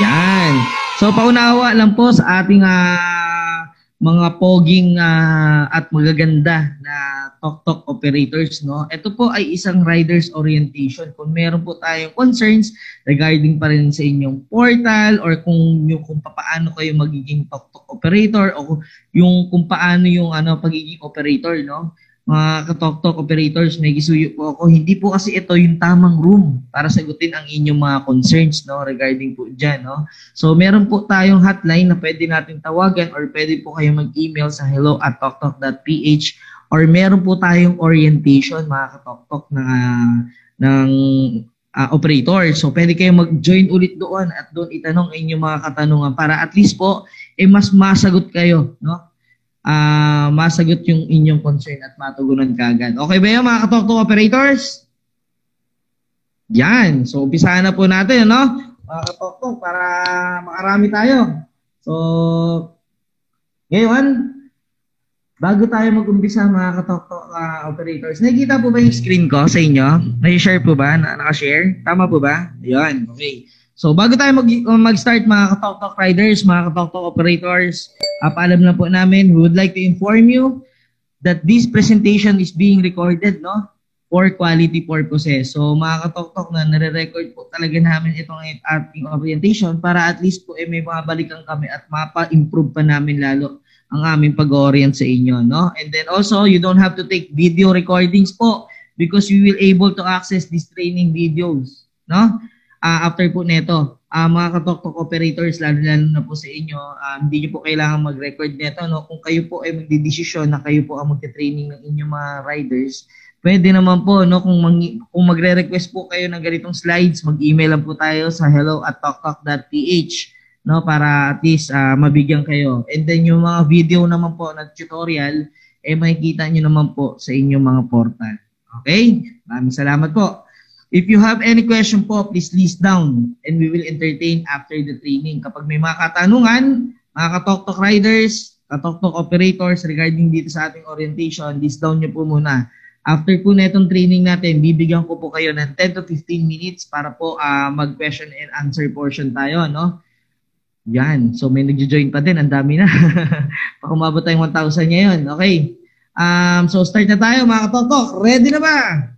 Yan. So paunawa lang po sa ating uh, mga poging uh, at magaganda na tok-tok operators, no? Ito po ay isang riders orientation. Kung meron po tayong concerns regarding pa rin sa inyong portal or kung yung kung paano kayo magiging tok-tok operator o yung kung paano yung ano pagiging operator, no? Mga katok-tok operators, may gisuyo po ako. Hindi po kasi ito yung tamang room para sagutin ang inyong mga concerns no regarding po diyan no. So meron po tayong hotline na pwede natin tawagan or pwede po kayo mag-email sa hello at toktok.ph or meron po tayong orientation mga katoktok na ng uh, operator. So pwede kayo mag-join ulit doon at doon itanong inyong mga katanungan para at least po eh mas masagot kayo no uh, masagot yung inyong concern at matugunan kagad. Okay ba yan mga katok operators? Yan. So, umpisahan na po natin, no? Mga katok para makarami tayo. So, ngayon, bago tayo mag-umpisa mga katok uh, operators, nakikita po ba yung screen ko sa inyo? Nai-share po ba? Na Naka-share? Tama po ba? Yan. Okay. So bago tayo mag, mag-start mga katok riders, mga katok operators, uh, paalam na po namin, we would like to inform you that this presentation is being recorded no for quality purposes. So mga katok na nare-record po talaga namin itong ating orientation para at least po eh, may mabalikan kami at mapa-improve pa namin lalo ang aming pag-orient sa inyo. No? And then also, you don't have to take video recordings po because you will able to access these training videos. No? Uh, after po nito, uh, mga katok operators, lalo-lalo na po sa inyo, um, hindi nyo po kailangan mag-record nito. No? Kung kayo po ay magdidesisyon na kayo po ang magte-training ng inyong mga riders, pwede naman po, no, kung, mag- kung magre-request po kayo ng ganitong slides, mag-email lang po tayo sa hello at talktalk.ph no, para at least uh, mabigyan kayo. And then yung mga video naman po na tutorial, eh makikita nyo naman po sa inyong mga portal. Okay? Maraming salamat po. If you have any question po, please list down and we will entertain after the training. Kapag may mga katanungan, mga katok-tok riders, katok-tok operators regarding dito sa ating orientation, list down nyo po muna. After po na itong training natin, bibigyan ko po kayo ng 10 to 15 minutes para po uh, mag-question and answer portion tayo, no? Yan. So may nagjo-join pa din. Ang dami na. Baka umabot tayong 1,000 ngayon. Okay. Um, so start na tayo mga katok Ready na ba?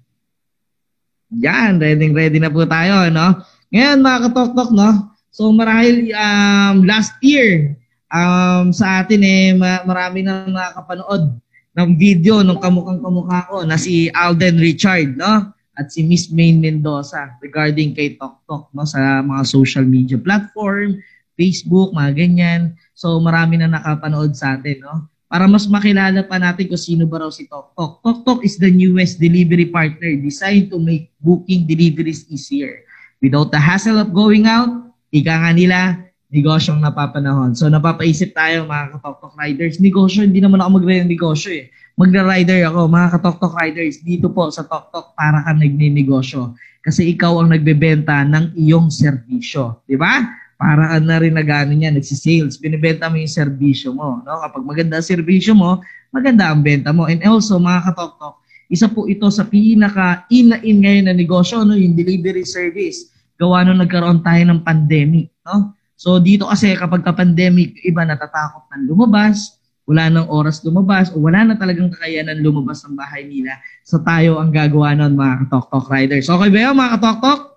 Yan, ready ready na po tayo, no? Ngayon mga katoktok, no? So marahil um, last year um, sa atin eh marami nang nakakapanood ng video ng kamukhang kamukha ko na si Alden Richard, no? At si Miss Main Mendoza regarding kay TokTok, no? Sa mga social media platform, Facebook, mga ganyan. So marami na nakapanood sa atin, no? Para mas makilala pa natin kung sino ba raw si TokTok. TokTok is the newest delivery partner designed to make booking deliveries easier. Without the hassle of going out, ika nga nila, negosyong napapanahon. So napapaisip tayo mga katoktok riders, negosyo, hindi naman ako magre-negosyo eh. Magra-rider ako, mga katoktok riders, dito po sa TokTok para ka nagne-negosyo. Kasi ikaw ang nagbebenta ng iyong serbisyo. Di ba? Para ka na rin nagano niya, nagsisales, binibenta mo yung serbisyo mo. No? Kapag maganda ang serbisyo mo, maganda ang benta mo. And also, mga katoktok, isa po ito sa pinaka in na in ngayon na negosyo, no? yung delivery service. Gawa nung nagkaroon tayo ng pandemic. No? So dito kasi kapag ka-pandemic, iba natatakot ng lumabas, wala nang oras lumabas, o wala na talagang kakayanan lumabas ng bahay nila. So tayo ang gagawa nun mga katok-tok riders. Okay ba yun mga katok-tok?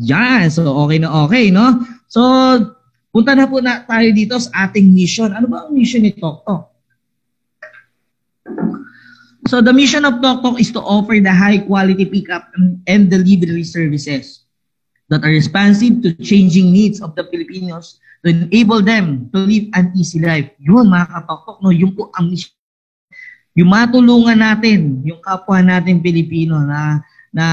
Yan. So, okay na okay, no? So, punta na po na tayo dito sa ating mission. Ano ba ang mission ni TokTok? So, the mission of TokTok is to offer the high-quality pickup and delivery services that are responsive to changing needs of the Filipinos to enable them to live an easy life. Yun, mga katoktok, no? Yung po ang mission. Yung matulungan natin, yung kapwa natin Pilipino na na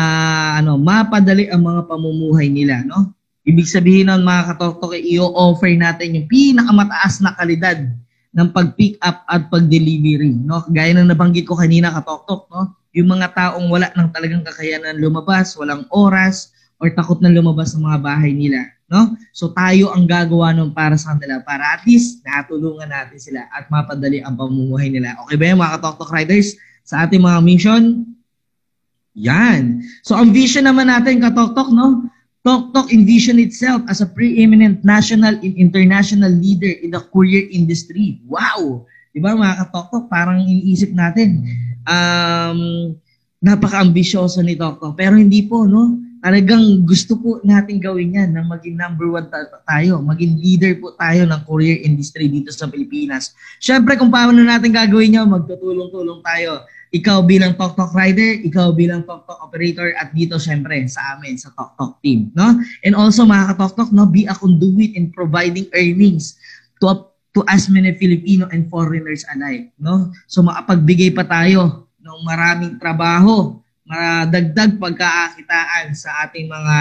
ano mapadali ang mga pamumuhay nila no? Ibig sabihin ng mga katoktok i-offer natin yung pinakamataas na kalidad ng pag-pick up at pag-delivery no? Gaya ng nabanggit ko kanina katoktok no? Yung mga taong wala nang talagang kakayanan lumabas walang oras or takot na lumabas sa mga bahay nila no? So tayo ang gagawa nun para sa kanila para at least natulungan natin sila at mapadali ang pamumuhay nila. Okay ba yung mga katoktok riders? Sa ating mga mission yan. So ang vision naman natin katoktok no, TokTok envision itself as a preeminent national and international leader in the courier industry. Wow! Di ba mga ka-TokTok, parang iniisip natin, um, napaka-ambisyoso ni TokTok. Pero hindi po, no? Talagang gusto po natin gawin yan na maging number one tayo, maging leader po tayo ng courier industry dito sa Pilipinas. Siyempre, kung paano natin gagawin yan, magtutulong-tulong tayo ikaw bilang Tok Tok rider, ikaw bilang Tok Tok operator at dito syempre sa amin sa Tok Tok team, no? And also mga ka Tok no, be a conduit in providing earnings to to as many Filipino and foreigners alike, no? So makapagbigay pa tayo ng maraming trabaho, madagdag pagkakakitaan sa ating mga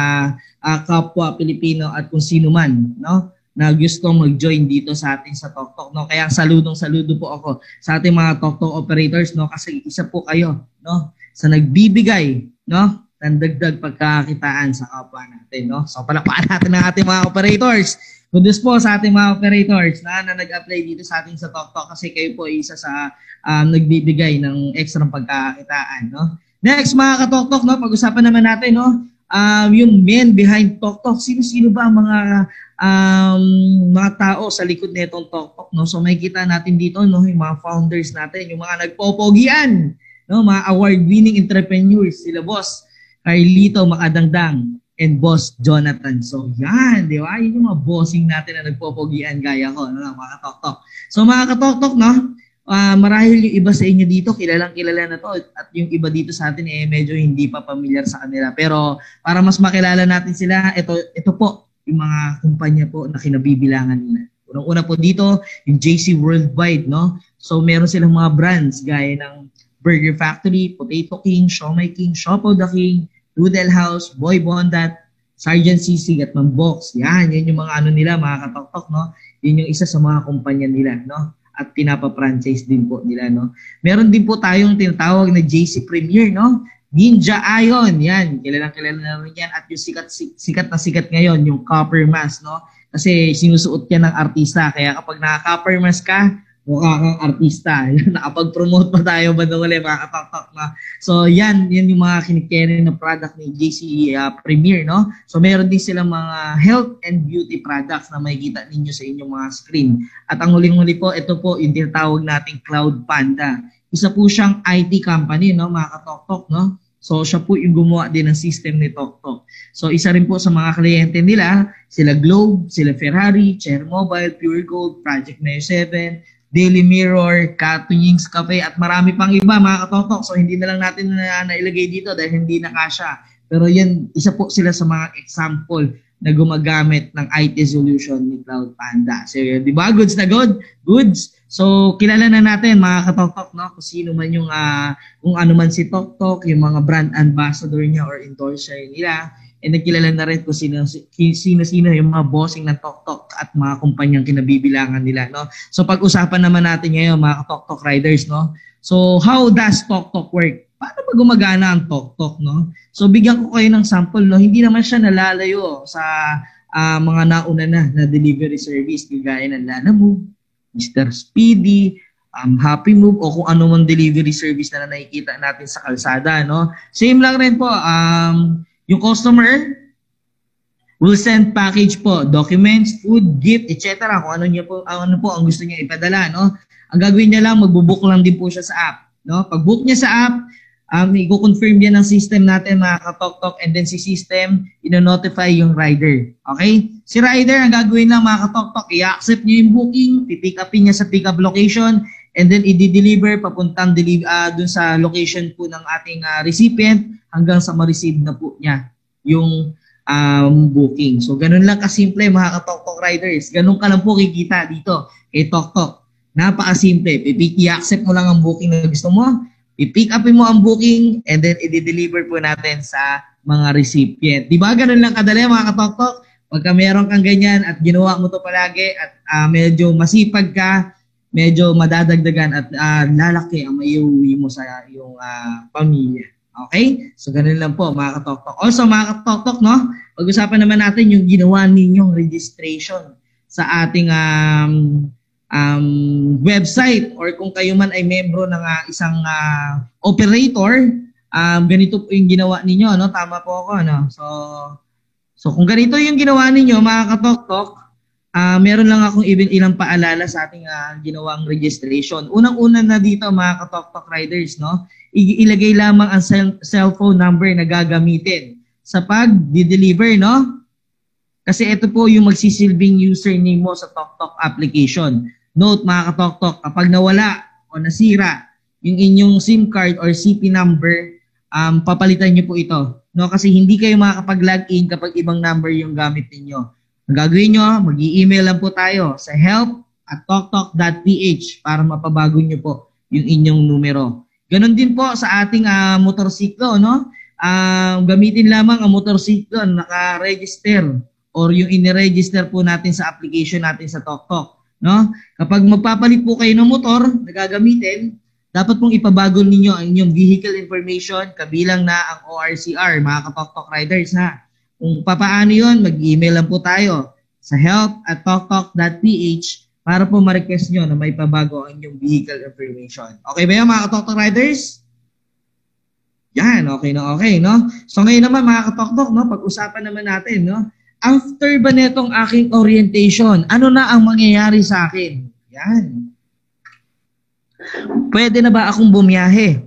uh, kapwa Pilipino at kung sino man, no? Na gustong mag-join dito sa ating sa TokTok no? Kaya saludong saludo po ako sa ating mga TokTok operators no? Kasi isa po kayo no? Sa nagbibigay no? Ng dagdag pagkakitaan sa kapwa natin no? So palakpakan natin ang ating mga operators. Kudos po sa ating mga operators na, na nag-apply dito sa ating sa TokTok kasi kayo po isa sa um, nagbibigay ng extra pagkakitaan no? Next mga ka-TokTok no? Pag-usapan naman natin no um, yung men behind TokTok sino-sino ba ang mga um, mga tao sa likod nitong Tokpok. No? So makikita natin dito no, yung mga founders natin, yung mga nagpopogian, no? mga award-winning entrepreneurs, sila boss Carlito Makadangdang and boss Jonathan. So yan, di ba? Yun yung mga bossing natin na nagpopogian gaya ko, no? mga katoktok. So mga katoktok, no? Uh, marahil yung iba sa inyo dito, kilalang kilala na to at yung iba dito sa atin eh medyo hindi pa familiar sa kanila. Pero para mas makilala natin sila, ito ito po yung mga kumpanya po na kinabibilangan nila. Unang-una po dito, yung JC Worldwide, no? So meron silang mga brands gaya ng Burger Factory, Potato King, Shomai King, Shopo the King, Noodle House, Boy Bondat, Sergeant Sisig at Mambox. Yan, yan yung mga ano nila, mga katoktok, no? Yun yung isa sa mga kumpanya nila, no? At pinapa-franchise din po nila, no? Meron din po tayong tinatawag na JC Premier, no? Ninja Ion, yan, kilalang kilala na rin yan. At yung sikat, sikat na sikat ngayon, yung copper mask, no? Kasi sinusuot yan ng artista. Kaya kapag naka-copper mask ka, mukha kang artista. Nakapag-promote pa tayo ba nung ulit, mga na. So yan, yan yung mga kinikere na product ni JC uh, Premier, no? So meron din silang mga health and beauty products na makikita ninyo sa inyong mga screen. At ang huling-huli po, ito po yung tinatawag nating Cloud Panda isa po siyang IT company, no, mga katoktok, no? So siya po yung gumawa din ng system ni TokTok. So isa rin po sa mga kliyente nila, sila Globe, sila Ferrari, Chair Mobile, Pure Gold, Project Mayo 7, Daily Mirror, Catwings Cafe at marami pang iba mga katotok. So hindi na lang natin na nailagay dito dahil hindi na kasha. Pero yan, isa po sila sa mga example na gumagamit ng IT solution ni Cloud Panda. So, di ba? Goods na good? Goods. So, kilala na natin mga katoktok, no? Kung sino man yung, uh, kung ano man si Toktok, yung mga brand ambassador niya or endorser nila. And nagkilala na rin kung sino, sino, sino yung mga bossing ng Toktok at mga kumpanyang kinabibilangan nila, no? So, pag-usapan naman natin ngayon, mga Toktok riders, no? So, how does Toktok work? paano ba gumagana ang TokTok, no? So bigyan ko kayo ng sample, no? Hindi naman siya nalalayo sa uh, mga nauna na na delivery service kagaya ng Lana Move, Mr. Speedy, um, Happy Move o kung ano man delivery service na, na nakikita natin sa kalsada, no? Same lang rin po, um, yung customer will send package po, documents, food, gift, etc. Kung ano niya po, ano po ang gusto niya ipadala, no? Ang gagawin niya lang, magbo-book lang din po siya sa app, no? Pag book niya sa app, um, i-confirm yan ng system natin mga katok-tok and then si system ino-notify yung rider. Okay? Si rider, ang gagawin lang mga katok-tok, i-accept niya yung booking, pipick upin niya sa pick up location, and then i-deliver papuntang deliver, uh, dun sa location po ng ating uh, recipient hanggang sa ma-receive na po niya yung um, booking. So, ganun lang kasimple mga katok-tok riders. Ganun ka lang po kikita dito kay Tok-Tok. Napakasimple. I-accept mo lang ang booking na gusto mo i-pick upin mo ang booking and then i-deliver po natin sa mga recipient. Di ba ganun lang kadali mga katoktok? Pagka meron kang ganyan at ginawa mo to palagi at uh, medyo masipag ka, medyo madadagdagan at uh, lalaki ang maiuwi mo sa iyong uh, pamilya. Okay? So ganun lang po mga katoktok. Also mga katoktok, no? Pag-usapan naman natin yung ginawa ninyong registration sa ating um, um, website or kung kayo man ay membro ng uh, isang uh, operator, um, ganito po yung ginawa ninyo, no? Tama po ako, no? So, So kung ganito yung ginawa ninyo, mga katok-tok, uh, meron lang akong even ilang paalala sa ating uh, ginawang registration. Unang-una na dito, mga katok-tok riders, no? ilagay lamang ang cell- cellphone number na gagamitin sa pag-deliver, no? Kasi ito po yung magsisilbing username mo sa TokTok application. Note mga katoktok, kapag nawala o nasira yung inyong SIM card or CP number, um, papalitan nyo po ito. No? Kasi hindi kayo makakapag-login kapag ibang number yung gamit ninyo. Ang gagawin nyo, mag email lang po tayo sa help at talktalk.ph para mapabago nyo po yung inyong numero. Ganon din po sa ating uh, motorsiklo, no? Uh, gamitin lamang ang motorsiklo na naka-register or yung iniregister po natin sa application natin sa TokTok, no? Kapag magpapalit po kayo ng motor na gagamitin, dapat pong ipabago ninyo ang inyong vehicle information kabilang na ang ORCR, mga katok riders ha. Kung papaano yon mag-email lang po tayo sa help at talktalk.ph para po ma-request nyo na may pabago ang inyong vehicle information. Okay ba yan mga katok riders? Yan, okay na okay, no? So ngayon naman mga katok no, pag-usapan naman natin, no? After ba netong aking orientation, ano na ang mangyayari sa akin? Yan. Pwede na ba akong bumiyahe?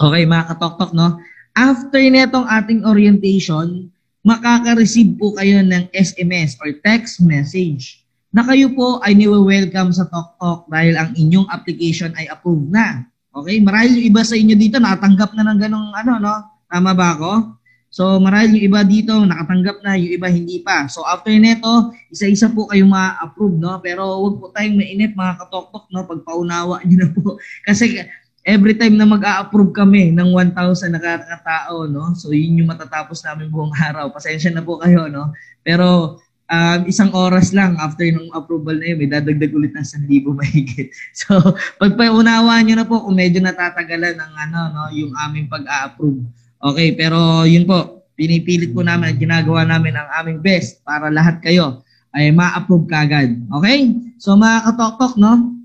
Okay, mga katoktok, no? After netong ating orientation, makaka-receive po kayo ng SMS or text message na kayo po ay niwe-welcome sa TokTok dahil ang inyong application ay approved na. Okay? Marahil yung iba sa inyo dito nakatanggap na ng ganong ano, no? Tama ba ako? So marahil yung iba dito nakatanggap na, yung iba hindi pa. So after neto, isa-isa po kayong ma-approve, no? Pero wag po tayong mainip mga katoktok, no? Pagpaunawa niyo na po. Kasi every time na mag-a-approve kami ng 1,000 na katao, no? So yun yung matatapos namin buong araw. Pasensya na po kayo, no? Pero um, isang oras lang after ng approval na yun, may dadagdag ulit ng 1,000 mahigit. So, pagpaunawa nyo na po kung medyo natatagalan ng ano, no, yung aming pag-a-approve Okay, pero yun po, pinipilit po namin at ginagawa namin ang aming best para lahat kayo ay ma-approve kagad. Okay? So mga katoktok, no?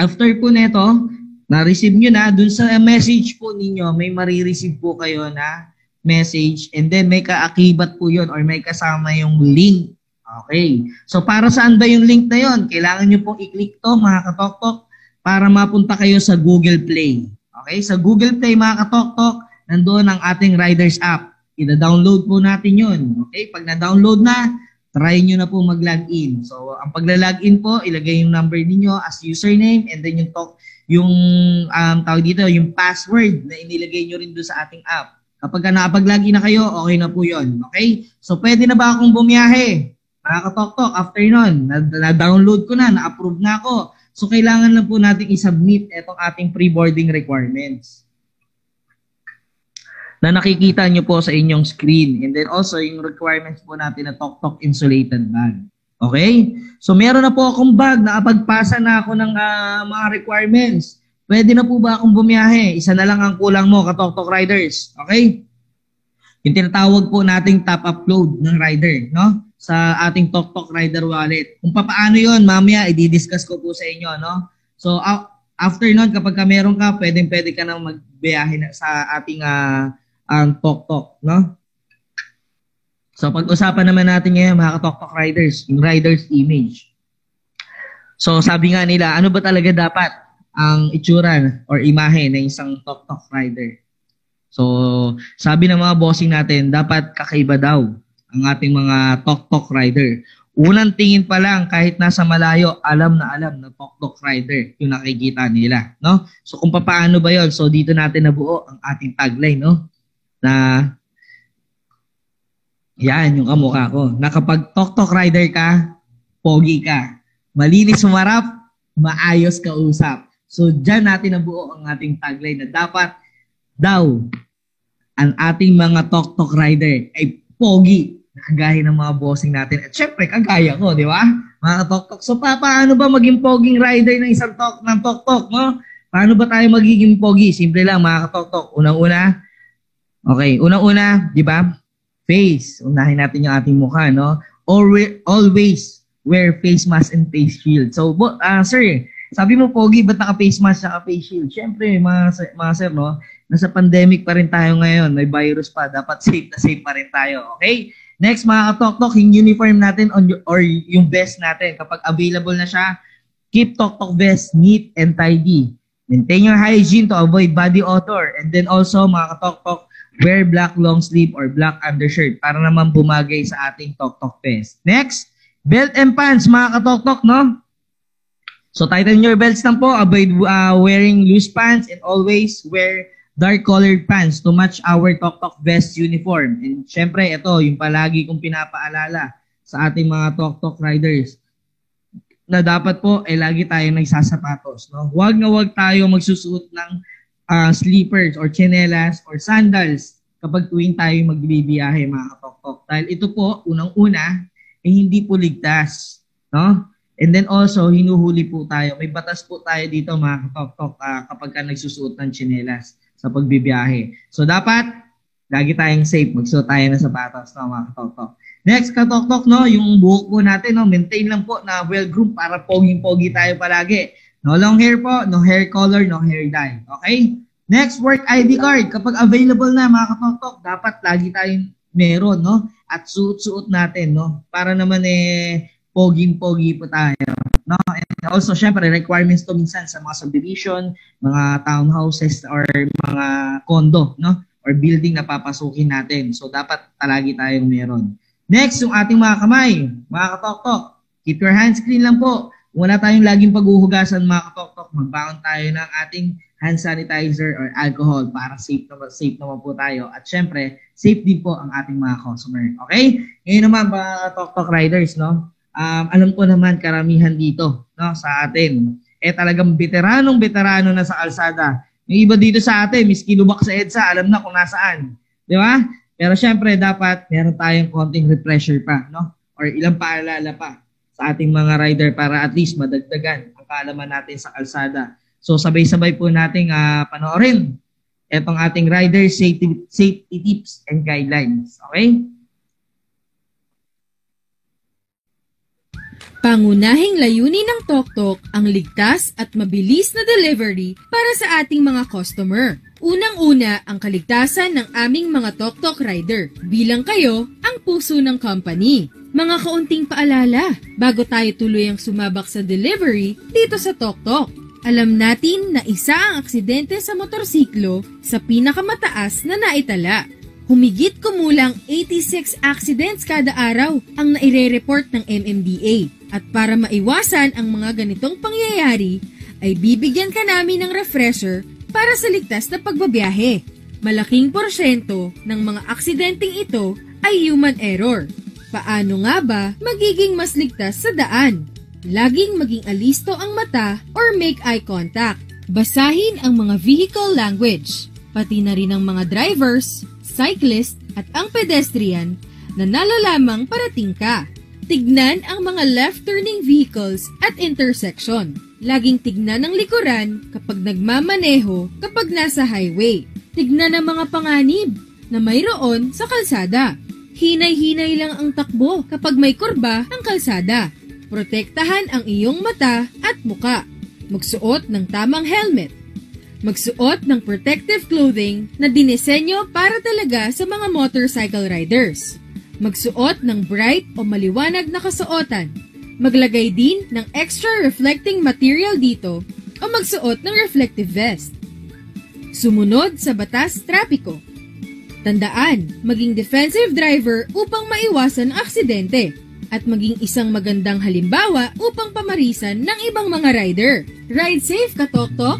After po neto, na-receive nyo na, dun sa message po ninyo, may marireceive po kayo na message and then may kaakibat po yun or may kasama yung link. Okay. So para saan ba yung link na yon? Kailangan nyo pong i-click to mga katoktok para mapunta kayo sa Google Play. Okay? Sa Google Play mga katoktok, nandoon ang ating Riders app. Ida-download po natin yun. Okay? Pag na-download na, try nyo na po mag-login. So, ang pagla-login po, ilagay yung number niyo as username and then yung talk, yung um, tawag dito, yung password na inilagay nyo rin doon sa ating app. Kapag ka nakapag-login na kayo, okay na po yon Okay? So, pwede na ba akong bumiyahe? Nakakatok-tok, after nun, na-download ko na, na-approve na ako. So, kailangan lang po natin i-submit itong ating pre-boarding requirements na nakikita nyo po sa inyong screen. And then also, yung requirements po natin na Tok-Tok insulated bag. Okay? So, meron na po akong bag. Nakapagpasa na ako ng uh, mga requirements. Pwede na po ba akong bumiyahe? Isa na lang ang kulang mo, katok-tok riders. Okay? Yung tinatawag po nating top upload ng rider, no? Sa ating Tok-Tok Rider Wallet. Kung paano yon mamaya, i-discuss ko po sa inyo, no? So, after nun, kapag ka meron ka, pwedeng pwede ka nang magbiyahe na sa ating uh, ang Tok-Tok, no? So pag-usapan naman natin ngayon mga Tok-Tok riders, yung rider's image. So sabi nga nila, ano ba talaga dapat ang itsura or imahe ng isang Tok-Tok rider? So sabi ng mga bossing natin, dapat kakaiba daw ang ating mga Tok-Tok rider. Unang tingin pa lang, kahit nasa malayo, alam na alam na Tok-Tok rider yung nakikita nila. No? So kung paano ba yon So dito natin nabuo ang ating tagline. No? na yan yung kamukha ko. Na kapag tok-tok rider ka, pogi ka. Malinis sumarap, maayos ka usap. So dyan natin nabuo ang ating tagline na dapat daw ang ating mga tok-tok rider ay pogi kagaya ng mga bossing natin. At syempre, kagaya ko, di ba? Mga tok-tok. So, pa, paano ba maging poging rider ng isang tok ng tok-tok, no? Paano ba tayo magiging pogi? Simple lang, mga tok-tok. Unang-una, Okay, unang-una, di ba? Face. Unahin natin yung ating mukha, no? Always, always wear face mask and face shield. So, uh, sir, sabi mo, Pogi, ba't naka-face mask at face shield? Siyempre, mga, mga sir, no? Nasa pandemic pa rin tayo ngayon. May virus pa. Dapat safe na safe pa rin tayo. Okay? Next, mga katok-tok, yung uniform natin on your, or yung vest natin, kapag available na siya, keep tok-tok vest neat and tidy. Maintain your hygiene to avoid body odor. And then also, mga katok-tok, wear black long sleeve or black undershirt para naman bumagay sa ating tok-tok vest. Next, belt and pants, mga katok-tok, no? So tighten your belts lang po, avoid uh, wearing loose pants and always wear dark colored pants to match our Tok Tok vest uniform. And syempre, ito, yung palagi kong pinapaalala sa ating mga Tok Tok riders na dapat po ay eh, lagi tayong nagsasapatos. No? Huwag na huwag tayo magsusuot ng uh, sleepers or chinelas or sandals kapag tuwing tayo magbibiyahe mga katok-tok. Dahil ito po, unang-una, eh, hindi po ligtas. No? And then also, hinuhuli po tayo. May batas po tayo dito mga katok-tok uh, kapag ka nagsusuot ng chinelas sa pagbibiyahe. So dapat, lagi tayong safe. Magsuot tayo ng sapatos no, mga katok-tok. Next katok-tok, no, yung buhok po natin, no, maintain lang po na well-groomed para poging-pogi tayo palagi. No long hair po, no hair color, no hair dye. Okay? Next, work ID card. Kapag available na mga katok-tok, dapat lagi tayong meron, no? At suot-suot natin, no? Para naman eh poging-pogi po tayo. No? And also, syempre, requirements to minsan sa mga subdivision, mga townhouses, or mga condo, no? or building na papasukin natin. So, dapat talagi tayong meron. Next, yung ating mga kamay, mga katok-tok. Keep your hands clean lang po. Wala tayong laging paghuhugasan mga katok-tok. Magbaon tayo ng ating hand sanitizer or alcohol para safe naman, safe naman po tayo. At syempre, safe din po ang ating mga customer. Okay? Ngayon naman mga katok-tok riders, no? um, alam ko naman karamihan dito no, sa atin. Eh talagang veteranong veterano na sa kalsada. Yung iba dito sa atin, miski lubak sa EDSA, alam na kung nasaan. Di ba? Pero syempre, dapat meron tayong konting refresher pa, no? Or ilang paalala pa sa ating mga rider para at least madagdagan ang kaalaman natin sa kalsada. So sabay-sabay po nating uh, panoorin itong ating rider safety, safety tips and guidelines. Okay? Pangunahing layunin ng TokTok ang ligtas at mabilis na delivery para sa ating mga customer. Unang-una ang kaligtasan ng aming mga TokTok rider bilang kayo ang puso ng company. Mga kaunting paalala bago tayo tuluyang sumabak sa delivery dito sa TokTok. Alam natin na isa ang aksidente sa motorsiklo sa pinakamataas na naitala. Humigit kumulang 86 accidents kada araw ang naire-report ng MMDA at para maiwasan ang mga ganitong pangyayari, ay bibigyan ka namin ng refresher para sa ligtas na pagbabiyahe. Malaking porsyento ng mga aksidenteng ito ay human error. Paano nga ba magiging mas ligtas sa daan? Laging maging alisto ang mata or make eye contact. Basahin ang mga vehicle language, pati na rin ang mga drivers, cyclist at ang pedestrian na nalalamang parating ka. Tignan ang mga left-turning vehicles at intersection. Laging tignan ang likuran kapag nagmamaneho kapag nasa highway. Tignan ang mga panganib na mayroon sa kalsada. Hinay-hinay lang ang takbo kapag may kurba ang kalsada. Protektahan ang iyong mata at muka. Magsuot ng tamang helmet. Magsuot ng protective clothing na dinisenyo para talaga sa mga motorcycle riders magsuot ng bright o maliwanag na kasuotan, maglagay din ng extra reflecting material dito o magsuot ng reflective vest. Sumunod sa batas trapiko. Tandaan, maging defensive driver upang maiwasan ang aksidente at maging isang magandang halimbawa upang pamarisan ng ibang mga rider. Ride safe ka, Tok Tok!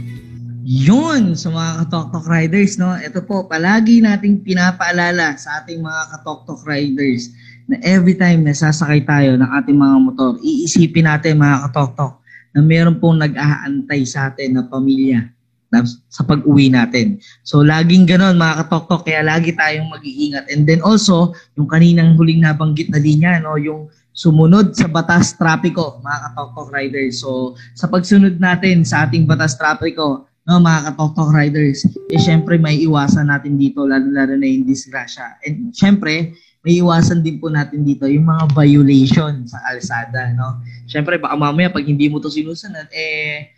Yun, sa mga katoktok riders, no? Ito po, palagi nating pinapaalala sa ating mga katoktok riders na every time na sasakay tayo ng ating mga motor, iisipin natin mga katoktok na meron pong nag-aantay sa atin na pamilya sa pag-uwi natin. So, laging ganon mga katoktok, kaya lagi tayong mag-iingat. And then also, yung kaninang huling nabanggit na linya, no? yung sumunod sa batas trapiko, mga katoktok riders. So, sa pagsunod natin sa ating batas trapiko, no, mga katoktok riders, eh syempre may iwasan natin dito, lalo-lalo na yung disgrasya. And syempre, may iwasan din po natin dito yung mga violation sa kalsada, no? Syempre, baka mamaya pag hindi mo to sinusunod, eh,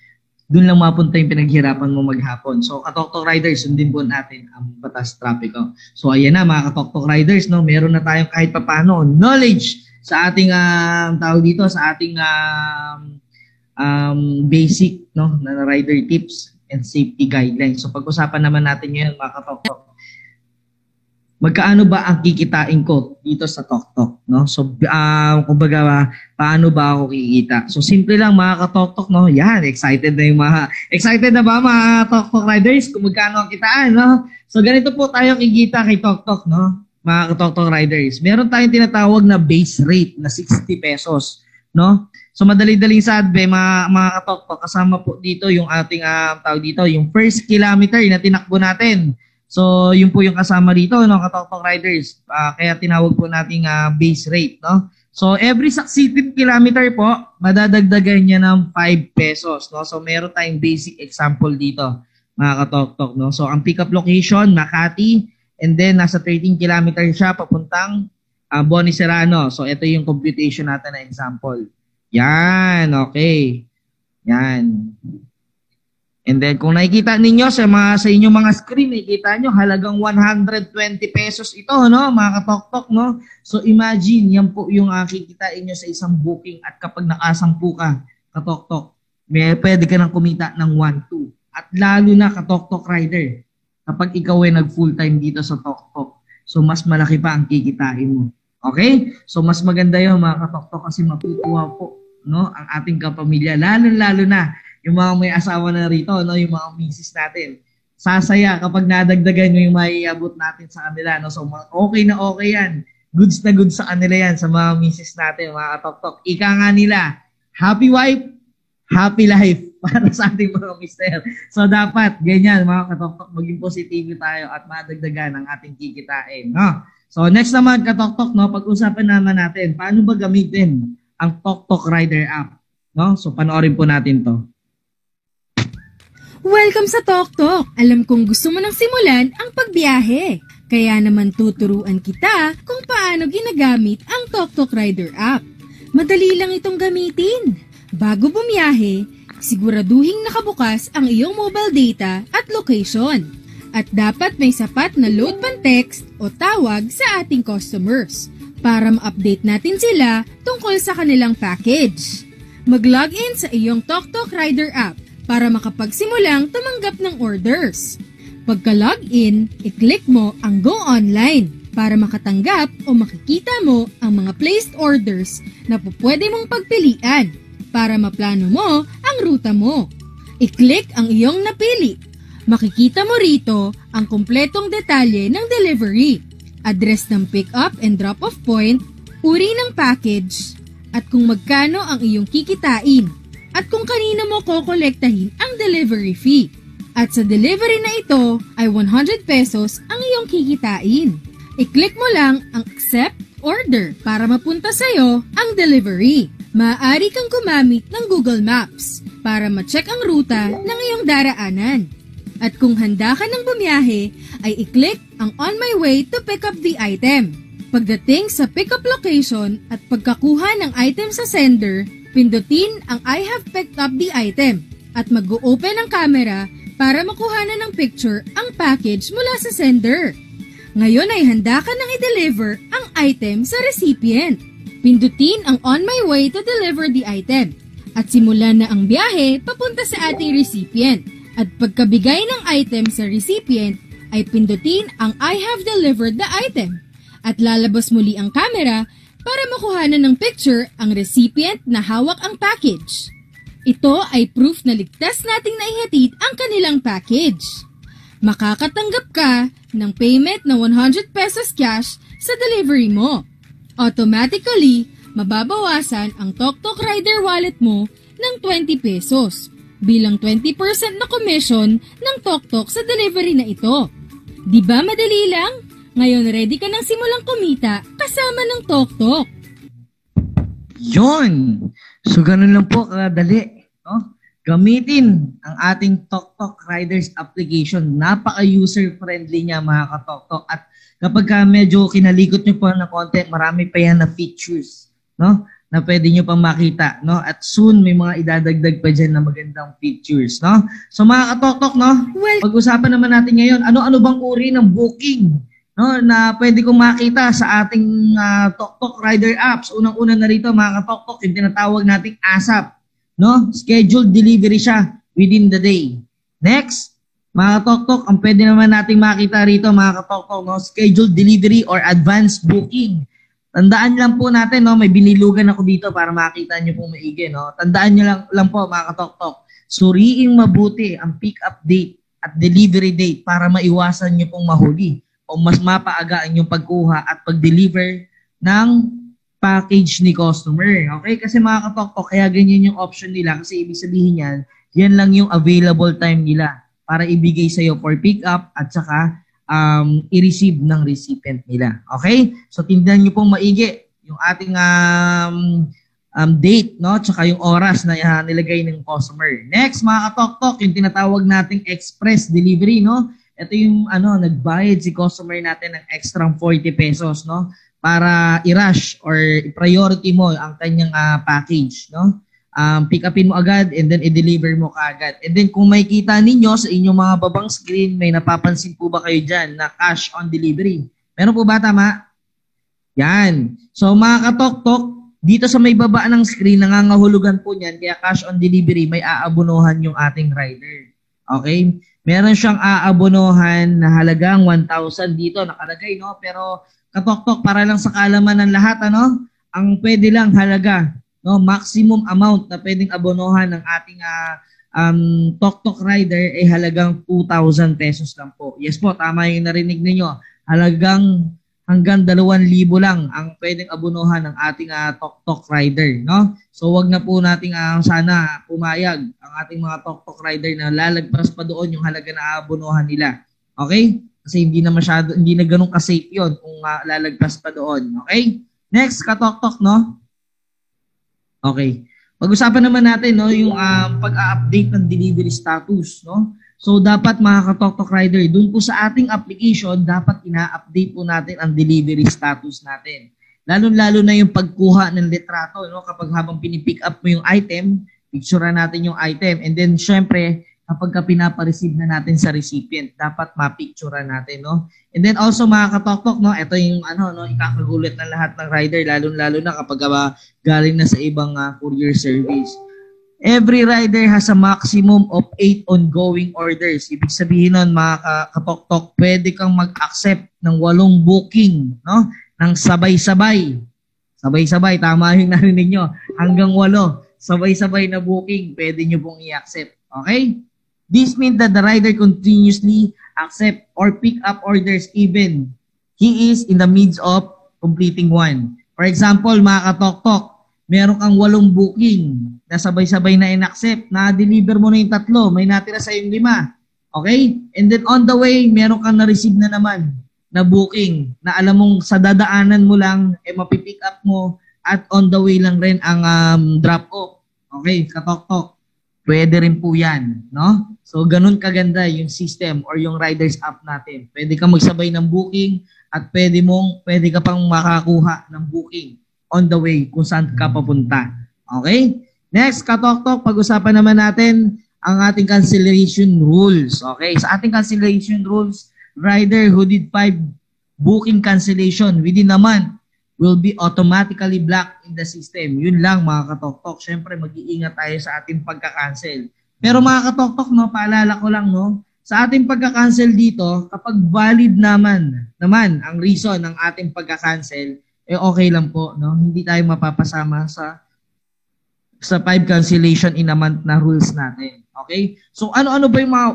doon lang mapunta yung pinaghirapan mo maghapon. So, katoktok riders, sundin po natin ang batas trapiko. So, ayan na mga katoktok riders, no? meron na tayong kahit papano knowledge sa ating uh, tawag dito, sa ating um, um, basic no, na rider tips and safety guidelines. So, pag-usapan naman natin ngayon mga katoktok magkaano ba ang kikitain ko dito sa TokTok, no? So, uh, kumbaga, paano ba ako kikita? So, simple lang mga ka-TokTok, no? Yan, excited na yung mga, excited na ba mga TokTok riders kung magkano ang kitaan, no? So, ganito po tayo kikita kay TokTok, no? Mga ka-TokTok riders. Meron tayong tinatawag na base rate na 60 pesos, no? So, madali-daling sadbe, mga, mga ka-TokTok, kasama po dito yung ating, uh, tawag dito, yung first kilometer na tinakbo natin So, yun po yung kasama dito, no, Katoktok Riders. Uh, kaya tinawag po nating uh, base rate, no? So, every succeeding kilometer po, madadagdagan niya ng 5 pesos, no? So, meron tayong basic example dito, mga Katoktok, no? So, ang pickup location, Makati, and then nasa 13 kilometer siya papuntang uh, Boni Serrano. So, ito yung computation natin na example. Yan, okay. Yan. And then kung nakikita ninyo sa mga sa inyong mga screen, nakikita nyo halagang 120 pesos ito, no? Mga katoktok, no? So imagine, yan po yung uh, kikitain nyo sa isang booking at kapag nakasampu ka, katoktok, may pwede ka nang kumita ng 1-2. At lalo na katoktok rider, kapag ikaw ay nag full time dito sa toktok, so mas malaki pa ang kikitain mo. Okay? So mas maganda 'yon mga katoktok kasi matutuwa po no ang ating kapamilya lalo lalo na yung mga may asawa na rito, no, yung mga misis natin. Sasaya kapag nadagdagan yung maiabot natin sa kanila. No? So, okay na okay yan. Goods na goods sa kanila yan, sa mga misis natin, mga katok-tok. Ika nga nila, happy wife, happy life para sa ating mga mister. So, dapat, ganyan, mga katok-tok, maging positibo tayo at madagdagan ang ating kikitain. No? So, next naman, katok-tok, no, pag-usapan naman natin, paano ba gamitin ang Tok Rider app? No? So, panoorin po natin to. Welcome sa Tok Tok! Alam kong gusto mo nang simulan ang pagbiyahe. Kaya naman tuturuan kita kung paano ginagamit ang Tok Tok Rider app. Madali lang itong gamitin. Bago bumiyahe, siguraduhing nakabukas ang iyong mobile data at location. At dapat may sapat na load pan text o tawag sa ating customers para ma-update natin sila tungkol sa kanilang package. Mag-login sa iyong TokTok Rider app para makapagsimulang tumanggap ng orders. Pagka-login, i-click mo ang Go Online para makatanggap o makikita mo ang mga placed orders na pupwede mong pagpilian para maplano mo ang ruta mo. I-click ang iyong napili. Makikita mo rito ang kumpletong detalye ng delivery, address ng pick-up and drop-off point, uri ng package, at kung magkano ang iyong kikitain at kung kanino mo kokolektahin ang delivery fee. At sa delivery na ito ay 100 pesos ang iyong kikitain. I-click mo lang ang accept order para mapunta sa iyo ang delivery. Maaari kang gumamit ng Google Maps para ma-check ang ruta ng iyong daraanan. At kung handa ka ng bumiyahe, ay i-click ang On My Way to pick up the item. Pagdating sa pickup location at pagkakuha ng item sa sender, Pindutin ang I have picked up the item at mag-open ang camera para makuha na ng picture ang package mula sa sender. Ngayon ay handa ka nang i-deliver ang item sa recipient. Pindutin ang on my way to deliver the item at simulan na ang biyahe papunta sa ating recipient. At pagkabigay ng item sa recipient ay pindutin ang I have delivered the item at lalabas muli ang camera para makuhanan ng picture ang recipient na hawak ang package. Ito ay proof na ligtas nating naihatid ang kanilang package. Makakatanggap ka ng payment na 100 pesos cash sa delivery mo. Automatically, mababawasan ang TokTok Rider wallet mo ng 20 pesos bilang 20% na commission ng TokTok sa delivery na ito. Di ba madali lang? Ngayon ready ka nang simulang kumita kasama ng TokTok. Yon! So ganun lang po kadali. No? Gamitin ang ating TokTok Riders application. Napaka-user-friendly niya mga ka-TokTok. At kapag ka medyo kinalikot nyo po ng konti, marami pa yan na features. No? na pwede nyo pang makita, no? At soon, may mga idadagdag pa dyan na magandang features, no? So mga katoktok, no? Well, Pag-usapan naman natin ngayon, ano-ano bang uri ng booking, no? Na pwede kong makita sa ating uh, Toktok Rider apps. Unang-una na rito, mga katoktok, yung tinatawag nating ASAP, no? Scheduled delivery siya within the day. Next, mga katoktok, ang pwede naman nating makita rito, mga katoktok, no? Scheduled delivery or advanced booking. Tandaan lang po natin, no, may binilugan ako dito para makita nyo po maigi. No? Tandaan nyo lang, lang po, mga katoktok, suriing mabuti ang pick-up date at delivery date para maiwasan nyo pong mahuli o mas mapaagaan yung pagkuha at pag-deliver ng package ni customer. Okay? Kasi mga katoktok, kaya ganyan yung option nila kasi ibig sabihin yan, yan lang yung available time nila para ibigay sa'yo for pick-up at saka um, i-receive ng recipient nila. Okay? So, tindihan nyo pong maigi yung ating um, um, date, no? Tsaka yung oras na uh, nilagay ng customer. Next, mga katok-tok, yung tinatawag nating express delivery, no? Ito yung ano, nagbayad si customer natin ng extra 40 pesos, no? Para i-rush or priority mo ang kanyang uh, package, no? um, pick upin mo agad and then i-deliver mo kaagad. And then kung makikita ninyo sa inyong mga babang screen, may napapansin po ba kayo dyan na cash on delivery? Meron po ba tama? Yan. So mga katok-tok, dito sa may baba ng screen, nangangahulugan po niyan, kaya cash on delivery, may aabonohan yung ating rider. Okay? Meron siyang aabonohan na halagang 1,000 dito, nakalagay, no? Pero katok-tok, para lang sa kalaman ng lahat, ano? Ang pwede lang halaga no maximum amount na pwedeng abonohan ng ating uh, um, Tok Rider ay halagang 2,000 pesos lang po. Yes po, tama yung narinig ninyo. Halagang hanggang 2,000 lang ang pwedeng abonohan ng ating uh, Tok Tok Rider. No? So wag na po nating uh, sana pumayag ang ating mga Tok Tok Rider na lalagpas pa doon yung halaga na abonohan nila. Okay? Kasi hindi na masyado, hindi na ganun ka-safe yun kung uh, lalagpas pa doon. Okay? Next, katok-tok, no? Okay. Pag-usapan naman natin no yung uh, pag-update ng delivery status, no? So dapat mga ka-Tok Rider, doon po sa ating application, dapat ina-update po natin ang delivery status natin. Lalo-lalo na yung pagkuha ng litrato, no? Kapag habang pinipick up mo yung item, picture natin yung item. And then syempre, kapag ka pinapa-receive na natin sa recipient, dapat ma-picture natin, no? And then also mga katoktok, no, ito yung ano, no, ikakagulit ng lahat ng rider, lalo-lalo na kapag uh, galing na sa ibang uh, courier service. Every rider has a maximum of 8 ongoing orders. Ibig sabihin nun, mga katoktok, pwede kang mag-accept ng walong booking, no? Ng sabay-sabay. Sabay-sabay, tama yung narinig nyo. Hanggang walo, sabay-sabay na booking, pwede nyo pong i-accept. Okay? This means that the rider continuously accept or pick up orders even he is in the midst of completing one. For example, mga katoktok, meron kang walong booking na sabay-sabay na in-accept, na-deliver mo na yung tatlo, may natira sa yung lima. Okay? And then on the way, meron kang na-receive na naman na booking na alam mong sa dadaanan mo lang, eh mapipick up mo at on the way lang rin ang um, drop off. Okay, katoktok. Pwede rin po yan, no? So, ganun kaganda yung system or yung riders app natin. Pwede ka magsabay ng booking at pwede mong, pwede ka pang makakuha ng booking on the way kung saan ka papunta. Okay? Next, katok-tok, pag-usapan naman natin ang ating cancellation rules. Okay? Sa ating cancellation rules, rider who did 5 booking cancellation within a month will be automatically blocked in the system. Yun lang mga katoktok. Siyempre mag-iingat tayo sa ating pagka-cancel. Pero mga katoktok, no, paalala ko lang, no, sa ating pagka-cancel dito, kapag valid naman, naman ang reason ng ating pagka-cancel, eh okay lang po, no? Hindi tayo mapapasama sa sa five cancellation in a month na rules natin. Okay? So ano-ano ba yung mga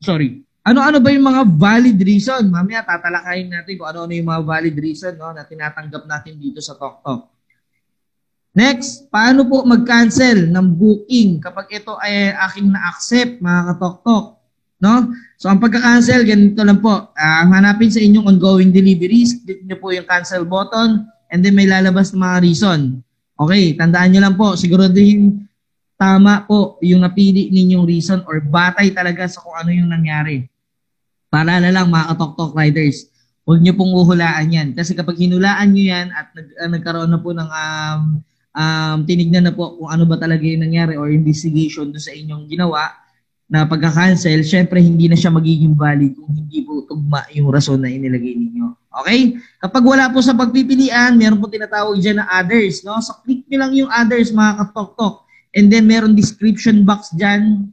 sorry, ano-ano ba yung mga valid reason? Mamaya tatalakayin natin kung ano-ano yung mga valid reason no, na tinatanggap natin dito sa TokTok. Next, paano po mag-cancel ng booking kapag ito ay aking na-accept mga katoktok? No? So ang pagka-cancel, ganito lang po. Uh, hanapin sa inyong ongoing deliveries, click nyo po yung cancel button and then may lalabas na mga reason. Okay, tandaan nyo lang po, siguraduhin tama po yung napili ninyong reason or batay talaga sa kung ano yung nangyari. Paalala lang mga katok-tok riders, huwag niyo pong uhulaan yan. Kasi kapag hinulaan niyo yan at nag, uh, nagkaroon na po ng um, um, tinignan na po kung ano ba talaga yung nangyari or investigation do sa inyong ginawa na pagka-cancel, syempre hindi na siya magiging valid kung hindi po tugma yung rason na inilagay ninyo. Okay? Kapag wala po sa pagpipilian, meron po tinatawag dyan na others. No? So click nyo lang yung others mga katok-tok. And then meron description box dyan.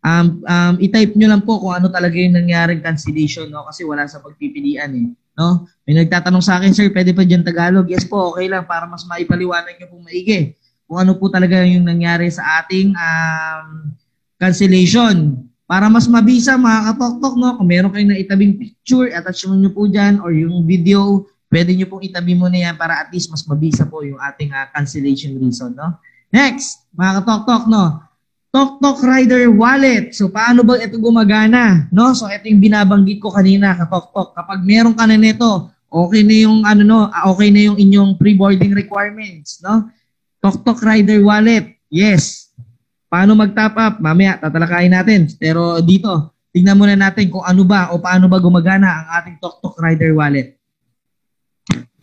Um, um, i-type nyo lang po kung ano talaga yung nangyaring cancellation no? kasi wala sa pagpipilian eh. No? May nagtatanong sa akin, sir, pwede pa dyan Tagalog? Yes po, okay lang para mas maipaliwanag nyo po maigi kung ano po talaga yung nangyari sa ating um, cancellation. Para mas mabisa mga katoktok, no? kung meron kayong naitabing picture, attach mo nyo po dyan or yung video, pwede nyo pong itabi mo na yan para at least mas mabisa po yung ating uh, cancellation reason. No? Next, mga katoktok, no? TokTok Rider Wallet. So paano ba ito gumagana? No? So ito yung binabanggit ko kanina, katoktok. Kapag meron ka na nito, okay na yung ano no, ah, okay na yung inyong pre-boarding requirements, no? TokTok Rider Wallet. Yes, Paano mag-top up? Mamaya tatalakayin natin. Pero dito, tingnan muna natin kung ano ba o paano ba gumagana ang ating TokTok Rider Wallet.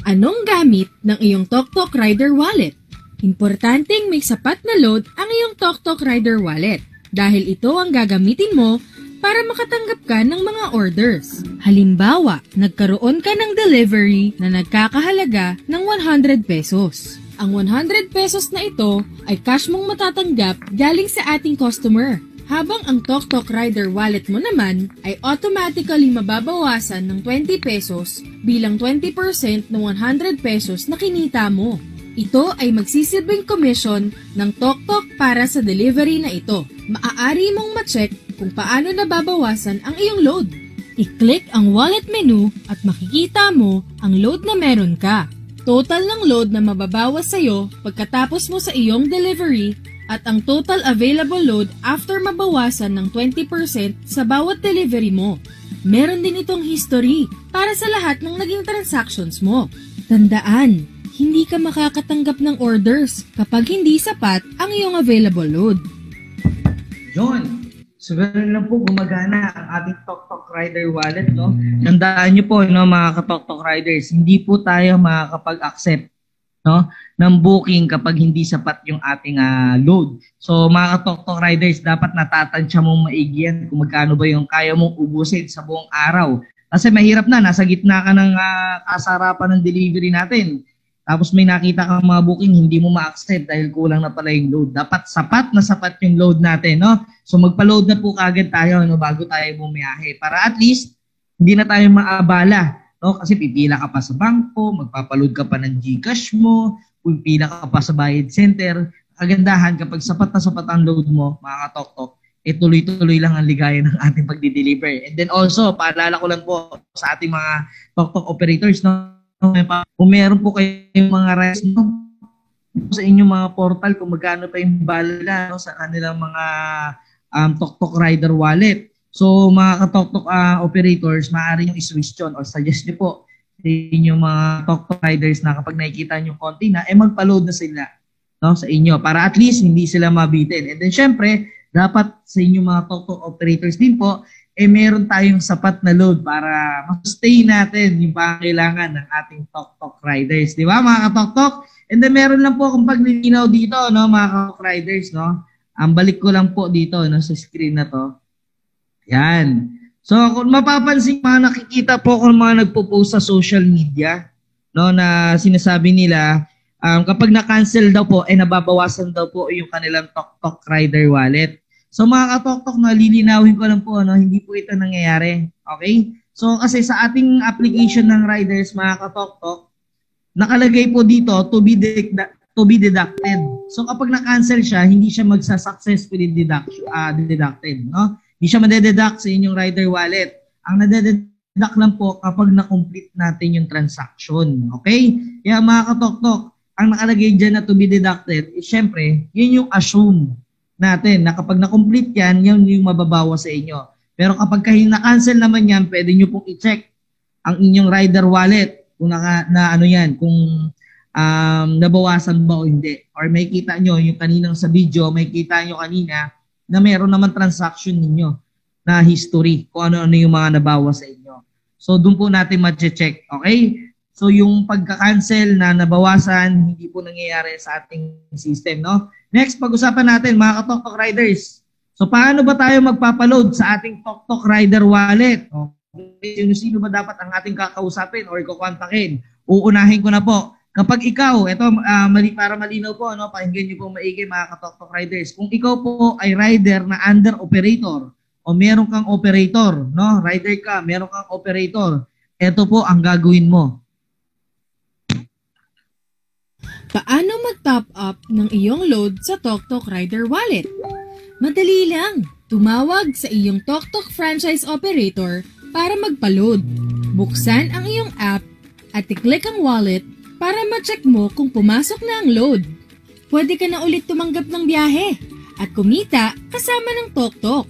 Anong gamit ng iyong TokTok Rider Wallet? Importanteng may sapat na load ang iyong TokTok Rider Wallet dahil ito ang gagamitin mo para makatanggap ka ng mga orders. Halimbawa, nagkaroon ka ng delivery na nagkakahalaga ng 100 pesos. Ang 100 pesos na ito ay cash mong matatanggap galing sa ating customer. Habang ang TokTok Rider wallet mo naman ay automatically mababawasan ng 20 pesos bilang 20% ng 100 pesos na kinita mo. Ito ay magsisilbing commission ng TokTok para sa delivery na ito. Maaari mong ma-check kung paano nababawasan ang iyong load. I-click ang wallet menu at makikita mo ang load na meron ka. Total ng load na mababawas sa'yo pagkatapos mo sa iyong delivery at ang total available load after mabawasan ng 20% sa bawat delivery mo. Meron din itong history para sa lahat ng naging transactions mo. Tandaan, hindi ka makakatanggap ng orders kapag hindi sapat ang iyong available load. Yon, So, ganun lang po gumagana ang ating Tok Tok Rider wallet, no? Tandaan niyo po, no, mga ka-Tok Tok Riders, hindi po tayo makakapag-accept no, ng booking kapag hindi sapat yung ating uh, load. So, mga ka-Tok Tok Riders, dapat natatansya mong maigi kung magkano ba yung kaya mong ubusin sa buong araw. Kasi mahirap na, nasa gitna ka ng uh, kasarapan ng delivery natin tapos may nakita kang mga booking, hindi mo ma-accept dahil kulang na pala yung load. Dapat sapat na sapat yung load natin, no? So magpa-load na po kagad tayo no, bago tayo bumiyahe. Para at least, hindi na tayo maabala. No? Kasi pipila ka pa sa bangko, magpapaload ka pa ng Gcash mo, pipila ka pa sa bayad center. Kagandahan, kapag sapat na sapat ang load mo, mga katok-tok, eh tuloy-tuloy lang ang ligaya ng ating pagdi-deliver. And then also, paalala ko lang po sa ating mga tok-tok operators, no? Kung meron po kayong mga rights no, sa inyong mga portal kung magkano pa yung bala no, sa kanilang mga um, Tok Rider wallet. So mga ka-Tok uh, operators, maaari yung i-switch yun or suggest nyo po sa inyong mga Tok Riders na kapag nakikita nyo konti na, eh magpa-load na sila no, sa inyo para at least hindi sila mabitin. And then syempre, dapat sa inyong mga Tok operators din po, eh meron tayong sapat na load para ma-stay natin yung pangailangan ng ating Tok-Tok Riders. Di ba mga ka-Tok-Tok? And then meron lang po akong paglilinaw dito, no, mga ka-Tok Riders, no? Ang balik ko lang po dito no, sa screen na to. Yan. So kung mapapansin mga nakikita po kung mga nagpo-post sa social media, no, na sinasabi nila, um, kapag na-cancel daw po, eh nababawasan daw po yung kanilang Tok-Tok Rider wallet. So mga katoktok, no, lilinawin ko lang po, no, hindi po ito nangyayari. Okay? So kasi sa ating application ng riders, mga katoktok, nakalagay po dito to be, de- to be deducted. So kapag na-cancel siya, hindi siya magsa-successfully deduct, uh, deducted. No? Hindi siya madededuct sa inyong rider wallet. Ang nade-deduct lang po kapag na-complete natin yung transaction. Okay? Kaya mga katoktok, ang nakalagay dyan na to be deducted, is syempre, yun yung assume natin na kapag na-complete yan, yan yung mababawa sa inyo. Pero kapag na-cancel naman yan, pwede nyo pong i-check ang inyong rider wallet kung naka, na ano yan, kung um, nabawasan ba o hindi. Or may kita nyo, yung kaninang sa video, may kita nyo kanina na meron naman transaction ninyo na history kung ano-ano yung mga nabawa sa inyo. So doon po natin ma-check. Okay? So yung pagka-cancel na nabawasan, hindi po nangyayari sa ating system, no? Next, pag-usapan natin mga ka-Tok Riders. So paano ba tayo magpapaload sa ating Tok Rider wallet? Okay, sino-sino ba dapat ang ating kakausapin or kukontakin? Uunahin ko na po. Kapag ikaw, ito uh, mali, para malinaw po, no, pakinggan niyo po maigi mga ka-Tok Riders. Kung ikaw po ay rider na under operator o meron kang operator, no, rider ka, meron kang operator, ito po ang gagawin mo Paano mag-top up ng iyong load sa TokTok Rider Wallet? Madali lang. Tumawag sa iyong TokTok franchise operator para magpa-load. Buksan ang iyong app at i-click ang wallet para ma-check mo kung pumasok na ang load. Pwede ka na ulit tumanggap ng biyahe at kumita kasama ng TokTok.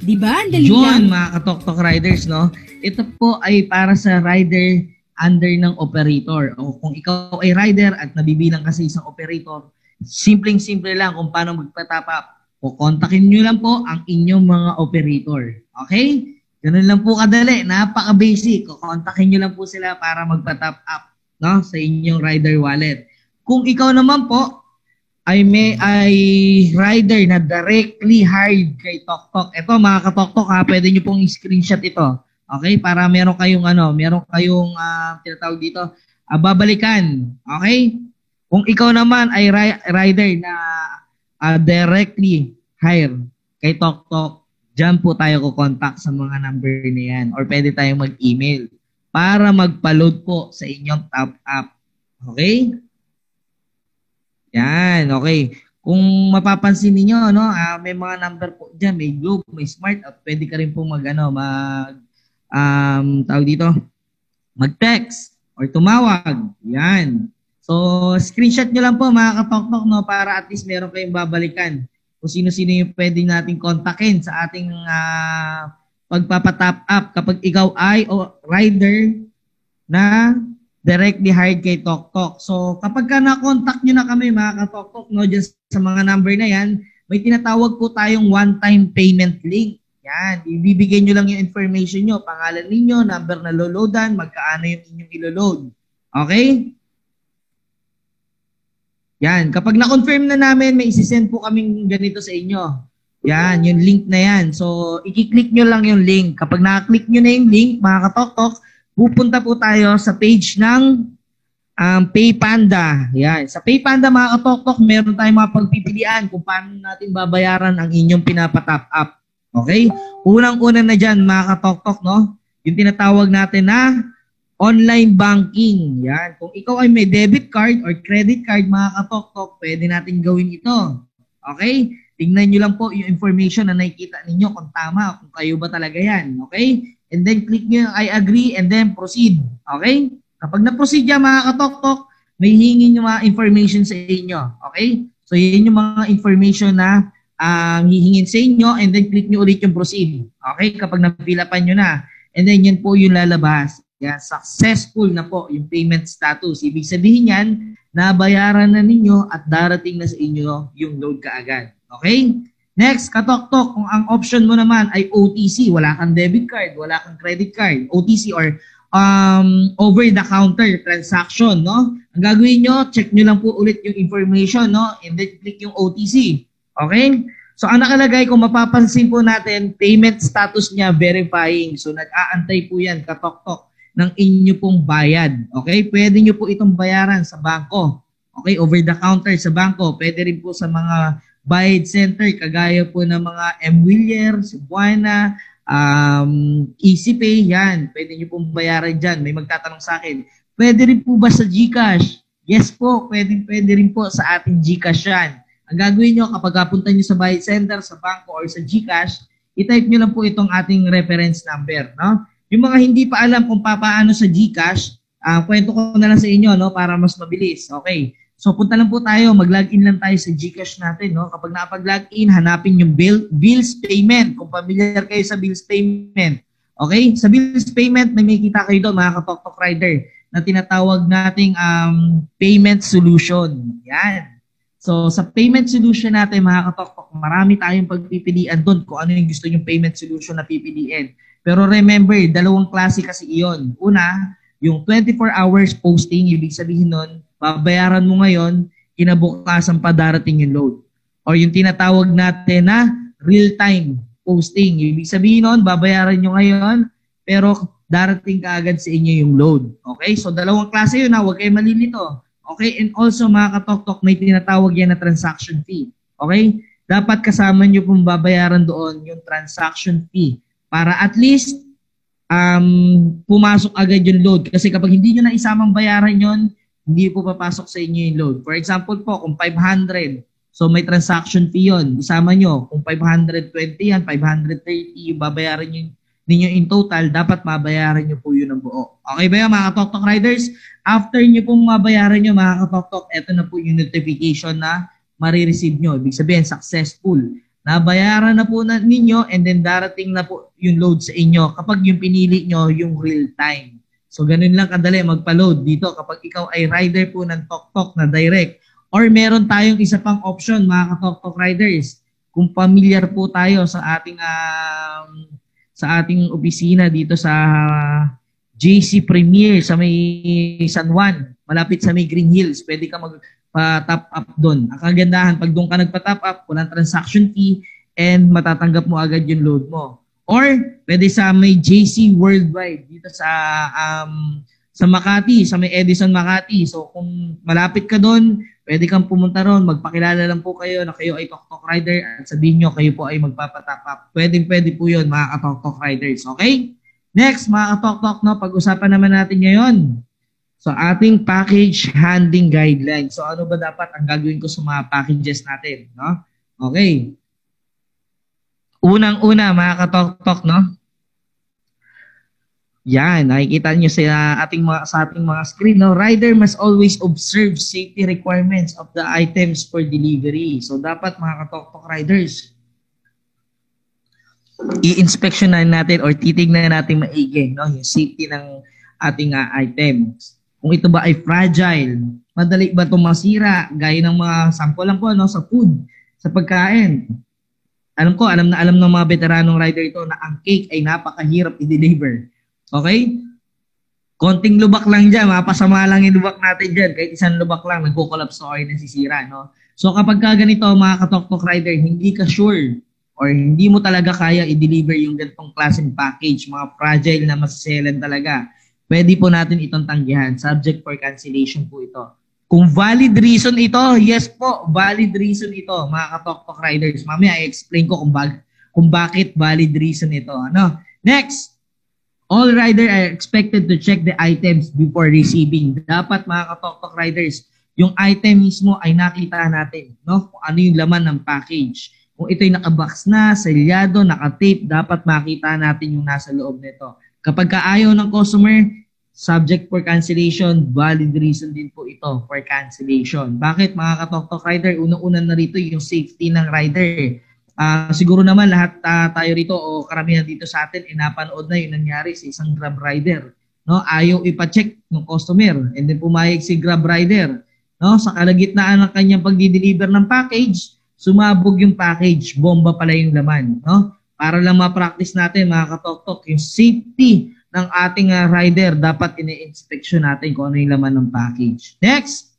Di ba? Ang dali Yun, mga ka-TokTok riders, no? Ito po ay para sa rider under ng operator. O kung ikaw ay rider at nabibilang kasi isang operator, simpleng-simple lang kung paano magpa-top up. O kontakin nyo lang po ang inyong mga operator. Okay? Ganun lang po kadali. Napaka-basic. Kontakin nyo lang po sila para magpa-top up no, sa inyong rider wallet. Kung ikaw naman po ay may ay rider na directly hired kay TokTok. Ito mga ka-TokTok ha, pwede nyo pong screenshot ito. Okay? Para meron kayong ano, meron kayong uh, tinatawag dito, uh, babalikan. Okay? Kung ikaw naman ay ri- rider na uh, directly hire kay TokTok, dyan po tayo ko-contact sa mga number na yan or pwede tayong mag-email para magpa-load po sa inyong top up. Okay? Yan, okay. Kung mapapansin niyo no, uh, may mga number po diyan, may Globe, may Smart at pwede ka rin po mag ano, mag um, tawag dito, mag-text or tumawag. Yan. So, screenshot nyo lang po mga katoktok no, para at least meron kayong babalikan kung sino-sino yung pwede nating kontakin sa ating uh, pagpapatap up kapag ikaw ay o rider na directly hired kay TokTok. So, kapag ka na-contact nyo na kami mga katoktok no, just sa mga number na yan, may tinatawag po tayong one-time payment link. Yan, ibibigay nyo lang yung information nyo, pangalan ninyo, number na loloadan, magkaano yung inyong iloload. Okay? Yan, kapag na-confirm na namin, may isi-send po kaming ganito sa inyo. Yan, yung link na yan. So, i-click nyo lang yung link. Kapag na-click nyo na yung link, mga katoktok, pupunta po tayo sa page ng um, PayPanda. Yan. Sa PayPanda, mga katoktok, meron tayong mga pagpipilian kung paano natin babayaran ang inyong pinapatap up. Okay? Unang-una na dyan, mga katoktok, no? Yung tinatawag natin na online banking. Yan. Kung ikaw ay may debit card or credit card, mga katoktok, pwede natin gawin ito. Okay? Tingnan nyo lang po yung information na nakikita ninyo kung tama, kung kayo ba talaga yan. Okay? And then click nyo yung I agree and then proceed. Okay? Kapag na-proceed yan, mga katoktok, may hingin yung mga information sa inyo. Okay? So, yun yung mga information na um, hihingin sa inyo and then click nyo ulit yung proceed. Okay? Kapag napilapan nyo na. And then yan po yung lalabas. Yeah, successful na po yung payment status. Ibig sabihin yan, nabayaran na ninyo at darating na sa inyo yung load kaagad. Okay? Next, katoktok, kung ang option mo naman ay OTC, wala kang debit card, wala kang credit card, OTC or um, over-the-counter transaction, no? Ang gagawin nyo, check nyo lang po ulit yung information, no? And then click yung OTC. Okay? So ang nakalagay, kung mapapansin po natin, payment status niya verifying. So nag-aantay po yan, katok-tok, ng inyo pong bayad. Okay? Pwede nyo po itong bayaran sa bangko. Okay? Over the counter sa bangko. Pwede rin po sa mga bayad center, kagaya po ng mga M. Willier, Cebuana, um, EasyPay, yan. Pwede nyo pong bayaran dyan. May magtatanong sa akin, pwede rin po ba sa GCash? Yes po, pwede, pwede rin po sa ating GCash yan. Ang gagawin nyo kapag kapunta nyo sa bayad center, sa bangko, or sa GCash, i-type nyo lang po itong ating reference number. No? Yung mga hindi pa alam kung paano sa GCash, uh, kwento ko na lang sa inyo no, para mas mabilis. Okay. So punta lang po tayo, mag-login lang tayo sa GCash natin. No? Kapag nakapag-login, hanapin yung bill, bills payment. Kung familiar kayo sa bills payment. Okay? Sa bills payment, may makikita kayo doon, mga katok rider, na tinatawag nating um, payment solution. Yan. So sa payment solution natin mga katoktok, marami tayong pagpipilian doon kung ano yung gusto yung payment solution na pipiliin. Pero remember, dalawang klase kasi iyon. Una, yung 24 hours posting, ibig sabihin nun, babayaran mo ngayon, kinabukasan pa darating yung load. O yung tinatawag natin na real-time posting. Ibig sabihin nun, babayaran nyo ngayon, pero darating ka agad sa inyo yung load. Okay? So, dalawang klase yun ha. Huwag kayo malilito. Okay? And also, mga katoktok, may tinatawag yan na transaction fee. Okay? Dapat kasama nyo pong babayaran doon yung transaction fee para at least um, pumasok agad yung load. Kasi kapag hindi nyo na isamang bayaran yon hindi po papasok sa inyo yung load. For example po, kung 500, so may transaction fee yon Isama nyo, kung 520 yan, 530 yung babayaran nyo ninyo in total, dapat mabayaran nyo po yun ng buo. Okay ba yun mga Tok Riders? After nyo pong mabayaran nyo mga Tok, ito na po yung notification na marireceive nyo. Ibig sabihin, successful nabayaran na po na ninyo and then darating na po yung load sa inyo kapag yung pinili nyo yung real time. So ganun lang kadali magpa-load dito kapag ikaw ay rider po ng TokTok na direct. Or meron tayong isa pang option mga ka-TokTok riders. Kung familiar po tayo sa ating um, sa ating opisina dito sa JC Premier sa may San Juan, malapit sa may Green Hills. Pwede ka mag pa-top up doon. Ang kagandahan, pag doon ka nagpa-top up, walang transaction fee and matatanggap mo agad yung load mo. Or pwede sa may JC Worldwide dito sa um, sa Makati, sa may Edison Makati. So kung malapit ka doon, pwede kang pumunta ron, magpakilala lang po kayo na kayo ay Tok Tok Rider at sabihin nyo kayo po ay magpapatop up. Pwede pwede po yun mga Tok Tok Riders. Okay? Next, mga Tok Tok, no, pag-usapan naman natin ngayon So ating package handling guidelines. So ano ba dapat ang gagawin ko sa mga packages natin, no? Okay. Unang-una mga katok-tok, no? Yan, nakikita niyo sa ating mga sa ating mga screen, no? Rider must always observe safety requirements of the items for delivery. So dapat mga katok-tok riders, i-inspectionan natin or titignan natin maigi, no? Yung safety ng ating uh, items kung ito ba ay fragile, madali ba itong masira, gaya ng mga sample lang po no, sa food, sa pagkain. Alam ko, alam na alam ng mga veteranong rider ito na ang cake ay napakahirap i-deliver. Okay? Konting lubak lang dyan, mapasama lang yung lubak natin dyan. Kahit isang lubak lang, nagko-collapse o ay nasisira. No? So kapag ka ganito, mga katok-tok rider, hindi ka sure or hindi mo talaga kaya i-deliver yung ganitong klaseng package, mga fragile na masaselan talaga pwede po natin itong tanggihan. Subject for cancellation po ito. Kung valid reason ito, yes po, valid reason ito, mga katok-tok riders. Mamaya i-explain ko kung, bag, kung bakit valid reason ito. Ano? Next, all rider are expected to check the items before receiving. Dapat mga katok-tok riders, yung item mismo ay nakita natin, no? Kung ano yung laman ng package. Kung ito'y nakabox na, selyado, nakatape, dapat makita natin yung nasa loob nito. Kapag kaayaw ng customer, subject for cancellation, valid reason din po ito for cancellation. Bakit mga katok-tok rider? Unang-una na rito yung safety ng rider. Uh, siguro naman lahat uh, tayo rito o karamihan dito sa atin, inapanood na yung nangyari sa isang grab rider. No, ayaw ipa-check ng customer and then pumayag si grab rider. No, sa kalagitnaan ng kanyang pagdi-deliver ng package, sumabog yung package, bomba pala yung laman. No? para lang ma-practice natin mga katoktok yung safety ng ating uh, rider dapat ine-inspection natin kung ano yung laman ng package. Next,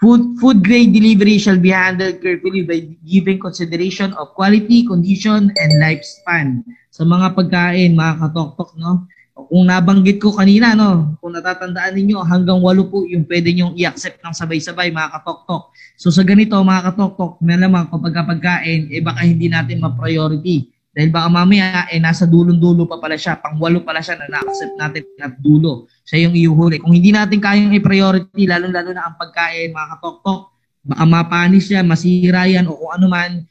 food food grade delivery shall be handled carefully by giving consideration of quality, condition, and lifespan. Sa mga pagkain, mga katoktok, no? Kung nabanggit ko kanina, no, kung natatandaan ninyo, hanggang walo po yung pwede nyong i-accept ng sabay-sabay, mga katoktok. So sa ganito, mga katoktok, may naman kapag pagkain, eh baka hindi natin ma-priority dahil baka mamaya, eh, nasa dulong-dulo pa pala siya. Pangwalo pala siya na na-accept natin at dulo. Siya yung iuhuli. Kung hindi natin kayang i-priority, lalo-lalo na ang pagkain, mga katok-tok, baka mapanis siya, masira yan, o kung ano man,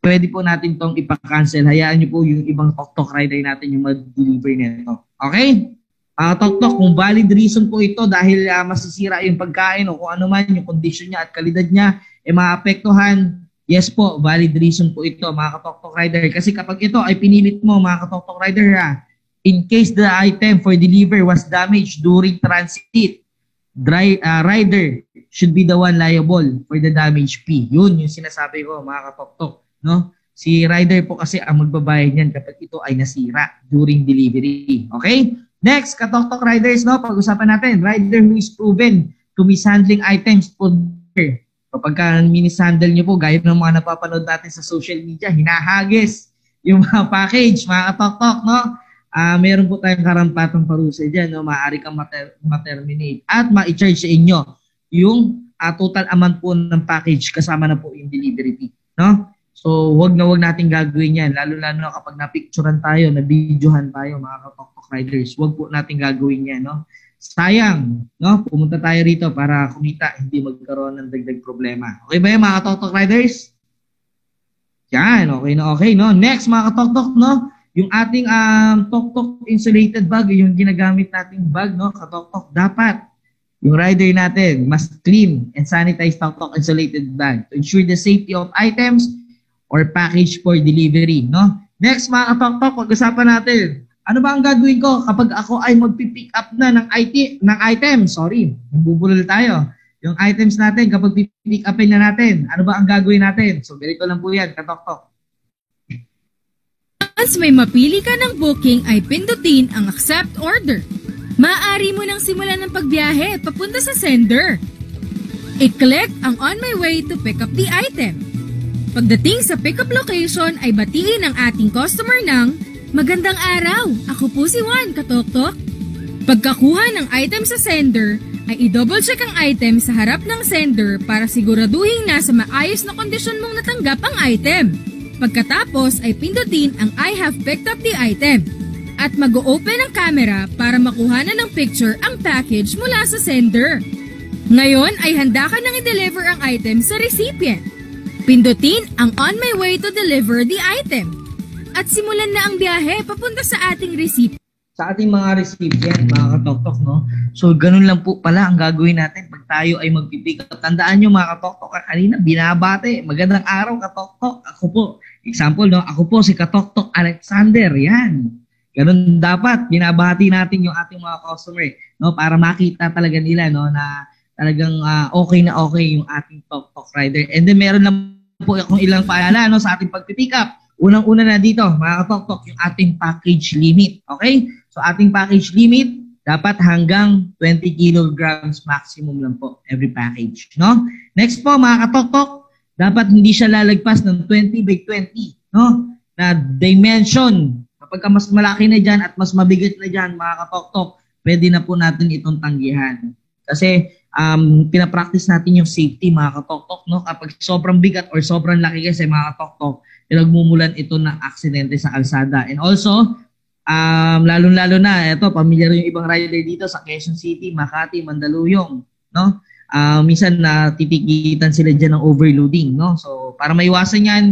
pwede po natin tong ipa-cancel. Hayaan niyo po yung ibang tok-tok rider natin yung mag-deliver nito. Okay? Uh, tok-tok, kung valid reason po ito dahil uh, masisira yung pagkain o kung ano man, yung condition niya at kalidad niya, eh maapektuhan, Yes po, valid reason po ito mga katoktok rider. Kasi kapag ito ay pinilit mo mga katoktok rider ha, in case the item for deliver was damaged during transit, dry, uh, rider should be the one liable for the damage fee. Yun yung sinasabi ko mga katoktok. No? Si rider po kasi ang magbabayad niyan kapag ito ay nasira during delivery. Okay? Next, katoktok riders, no? Pag-usapan natin, rider who is proven to mishandling items po Kapag ka minishandle nyo po, gaya ng mga napapanood natin sa social media, hinahagis yung mga package, mga katoktok, no? Uh, meron po tayong karampatang parusa dyan, no? Maaari kang mater- ma-terminate at ma-charge sa inyo yung uh, total amount po ng package kasama na po yung delivery fee, no? So, wag na wag nating gagawin yan. Lalo-lalo na kapag napicturean tayo, na-videohan tayo, mga katoktok riders. Wag po nating gagawin yan, no? sayang, no? Pumunta tayo rito para kumita, hindi magkaroon ng dagdag problema. Okay ba yan mga katoktok riders? Yan, okay na okay, no? Next mga katoktok, no? Yung ating um, tok-tok insulated bag, yung ginagamit nating bag, no? Katoktok, dapat yung rider natin must clean and sanitize tok-tok insulated bag to ensure the safety of items or package for delivery, no? Next mga katoktok, pag-usapan natin ano ba ang gagawin ko kapag ako ay magpi-pick up na ng IT ng item? Sorry, bubulol tayo. Yung items natin kapag pick upin na natin, ano ba ang gagawin natin? So ganito lang po 'yan, katok-tok. Once may mapili ka ng booking ay pindutin ang accept order. Maaari mo nang simulan ng pagbiyahe papunta sa sender. I-click ang on my way to pick up the item. Pagdating sa pickup location ay batiin ang ating customer ng Magandang araw! Ako po si Juan, katoktok. Pagkakuha ng item sa sender, ay i-double check ang item sa harap ng sender para siguraduhin na sa maayos na kondisyon mong natanggap ang item. Pagkatapos ay pindutin ang I have picked up the item at mag-open ang camera para makuha na ng picture ang package mula sa sender. Ngayon ay handa ka nang i-deliver ang item sa recipient. Pindutin ang on my way to deliver the item at simulan na ang biyahe papunta sa ating recipient. Sa ating mga recipient, mga katoktok, no? So, ganun lang po pala ang gagawin natin pag tayo ay magpipick up. Tandaan nyo mga katoktok, kanina binabate. Magandang araw katoktok. Ako po, example, no? Ako po si katoktok Alexander. Yan. Ganun dapat. Binabati natin yung ating mga customer, no? Para makita talaga nila, no? Na talagang uh, okay na okay yung ating Tok Tok Rider. And then meron lang po akong ilang paalala no, sa ating pagpipick up. Unang-una na dito, mga katoktok, yung ating package limit. Okay? So ating package limit, dapat hanggang 20 kilograms maximum lang po every package. No? Next po, mga katoktok, dapat hindi siya lalagpas ng 20 by 20. No? Na dimension. Kapag ka mas malaki na dyan at mas mabigat na dyan, mga katoktok, pwede na po natin itong tanggihan. Kasi um, pinapractice natin yung safety, mga katoktok. No? Kapag sobrang bigat or sobrang laki kasi, mga katoktok, pinagmumulan ito ng aksidente sa kalsada. And also, um, lalong-lalo na, ito, pamilyar yung ibang rider dito sa Quezon City, Makati, Mandaluyong, no? Uh, minsan na titikitan sila dyan ng overloading, no? So, para maiwasan yan,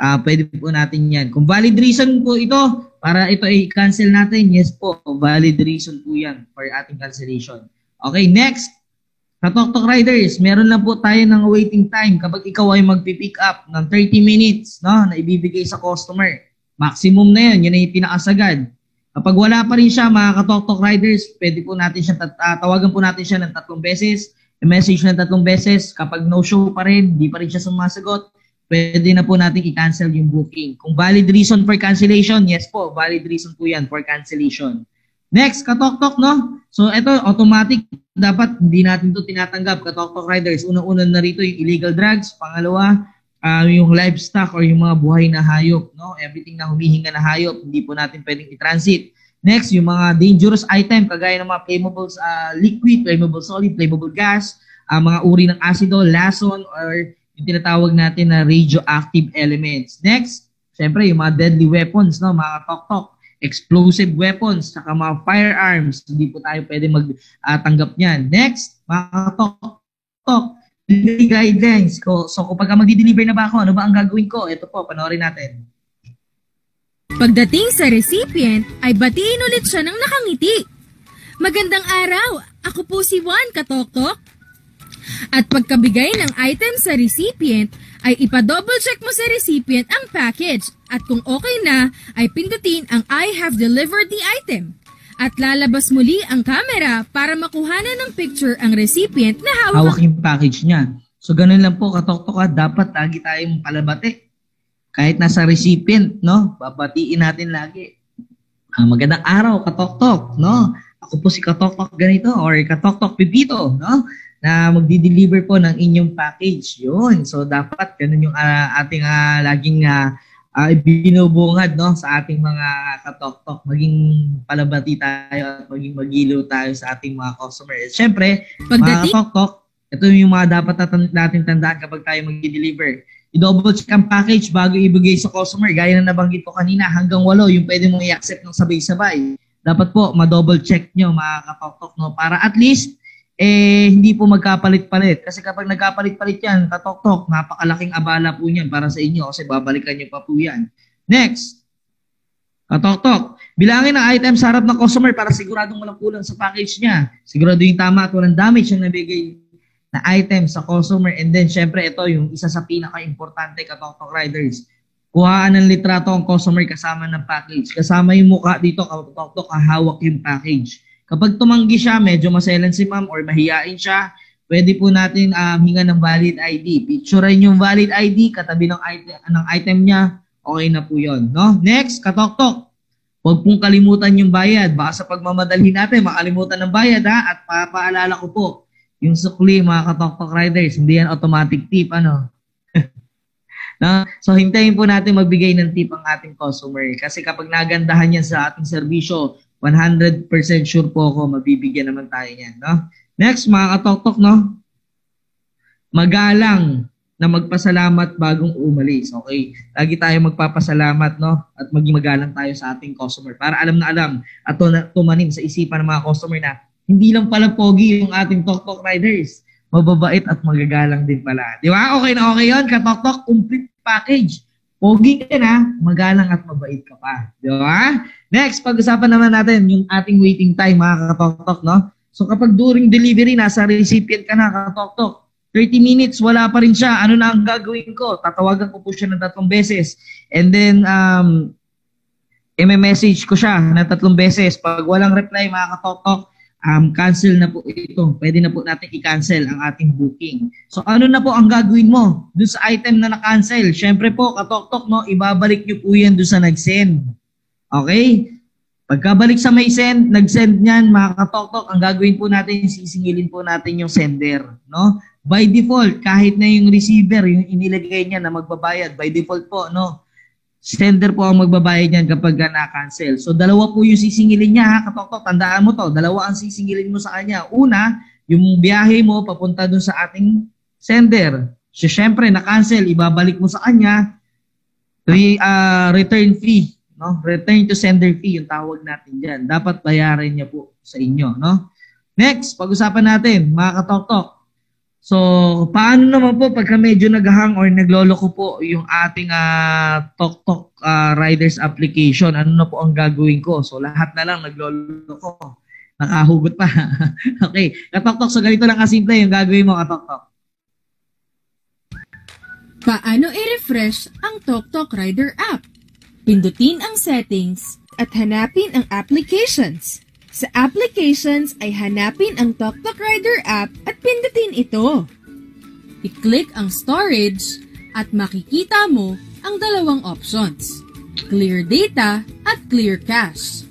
uh, pwede po natin yan. Kung valid reason po ito, para ito ay cancel natin, yes po, valid reason po yan for ating cancellation. Okay, next, sa Tok Riders, meron lang po tayo ng waiting time kapag ikaw ay magpi-pick up ng 30 minutes no, na ibibigay sa customer. Maximum na yun, yun ay pinakasagad. Kapag wala pa rin siya, mga katok Riders, pwede po natin siya, uh, tawagan po natin siya ng tatlong beses, message ng tatlong beses. Kapag no show pa rin, di pa rin siya sumasagot, pwede na po natin i-cancel yung booking. Kung valid reason for cancellation, yes po, valid reason po yan for cancellation. Next, katok-tok, no? So, ito, automatic. Dapat hindi natin to tinatanggap, katok-tok riders. Unang-una na rito yung illegal drugs. Pangalawa, uh, yung livestock or yung mga buhay na hayop, no? Everything na humihinga na hayop, hindi po natin pwedeng i-transit. Next, yung mga dangerous item, kagaya ng mga flammable uh, liquid, flammable solid, flammable gas, uh, mga uri ng acido, lason, or yung tinatawag natin na radioactive elements. Next, syempre, yung mga deadly weapons, no? Mga tok-tok explosive weapons, saka mga firearms. Hindi po tayo pwede magtanggap uh, niyan. Next, mga tok-tok, delivery guidelines. Ko, so kapag magdi-deliver na ba ako, ano ba ang gagawin ko? Ito po, panoorin natin. Pagdating sa recipient, ay batiin ulit siya ng nakangiti. Magandang araw! Ako po si Juan Katoktok. At pagkabigay ng item sa recipient, ay ipa-double check mo sa recipient ang package at kung okay na ay pindutin ang I have delivered the item. At lalabas muli ang camera para makuha na ng picture ang recipient na hawak. Hawak yung package niya. So ganun lang po katoktok dapat lagi tayong palabate. Kahit nasa recipient, no? Babatiin natin lagi. Uh, magandang araw, Katoktok, no? Ako po si Katoktok ganito or Katoktok Pipito, no? Na magdi-deliver po ng inyong package. Yun. So, dapat ganun yung uh, ating uh, laging uh, uh, binubungad no sa ating mga katoktok maging palabati tayo at maging magilo tayo sa ating mga customers. Siyempre, mga katoktok, ito yung mga dapat natin tandaan kapag tayo mag-deliver. I-double check ang package bago ibigay sa customer. Gaya na nabanggit ko kanina, hanggang walo yung pwede mong i-accept ng sabay-sabay. Dapat po, ma-double check nyo mga katoktok no? para at least eh hindi po magkapalit-palit. Kasi kapag nagkapalit-palit yan, katoktok, napakalaking abala po niyan para sa inyo kasi babalikan nyo pa po yan. Next, katoktok, bilangin ang item sa harap ng customer para siguradong walang kulang sa package niya. Sigurado yung tama at walang damage ang nabigay na item sa customer. And then, syempre, ito yung isa sa pinaka-importante katok riders. Kuhaan ng litrato ang customer kasama ng package. Kasama yung mukha dito, katok hawak yung package. Kapag tumanggi siya, medyo maselan si ma'am or mahiyain siya, pwede po natin um, hinga ng valid ID. Picturein yung valid ID, katabi ng item, ng item niya, okay na po yon no? Next, katoktok. Huwag pong kalimutan yung bayad. Baka sa pagmamadali natin, makalimutan ng bayad ha. At papaalala ko po, yung sukli, mga katoktok riders, hindi yan automatic tip, ano? no? So, hintayin po natin magbigay ng tip ang ating customer. Kasi kapag nagandahan yan sa ating serbisyo, 100% sure po ako, mabibigyan naman tayo yan, no? Next, mga katoktok, no? Magalang na magpasalamat bagong umalis. Okay? Lagi tayo magpapasalamat, no? At maging magalang tayo sa ating customer para alam na alam at tumanim sa isipan ng mga customer na hindi lang pala pogi yung ating Tok Riders. Mababait at magagalang din pala. Di ba? Okay na okay yun. Katok Tok, complete package. Pogi ka na, magalang at mabait ka pa. Di ba? Next, pag-usapan naman natin yung ating waiting time, mga katok-tok, no? So kapag during delivery, nasa recipient ka na, katok-tok, 30 minutes, wala pa rin siya. Ano na ang gagawin ko? Tatawagan ko po siya ng tatlong beses. And then, um, i-message ko siya na tatlong beses. Pag walang reply, mga katok-tok, um, cancel na po ito. Pwede na po natin i-cancel ang ating booking. So ano na po ang gagawin mo dun sa item na na-cancel? Siyempre po, katok-tok, no, ibabalik nyo po yan dun sa nag-send. Okay? Pagkabalik sa may send, nag-send niyan, mga katok-tok, ang gagawin po natin, sisingilin po natin yung sender. No? By default, kahit na yung receiver, yung inilagay niya na magbabayad, by default po, no, sender po ang magbabayad niyan kapag na-cancel. So dalawa po yung sisingilin niya ha, katoktok, tandaan mo to, dalawa ang sisingilin mo sa kanya. Una, yung biyahe mo papunta dun sa ating sender. So syempre na-cancel, ibabalik mo sa kanya re, uh, return fee, no? Return to sender fee yung tawag natin diyan. Dapat bayaran niya po sa inyo, no? Next, pag-usapan natin, mga katoktok, So, paano naman po pagka medyo naghahang or nagloloko po yung ating uh, Tok Tok uh, Riders application? Ano na po ang gagawin ko? So, lahat na lang nagloloko. Nakahugot pa. okay. Katok Tok, so ganito lang kasimple yung gagawin mo, Katok Tok. Paano i-refresh ang Tok Tok Rider app? Pindutin ang settings at hanapin ang applications. Sa applications ay hanapin ang TokTok Rider app at pindutin ito. I-click ang storage at makikita mo ang dalawang options, Clear Data at Clear Cache.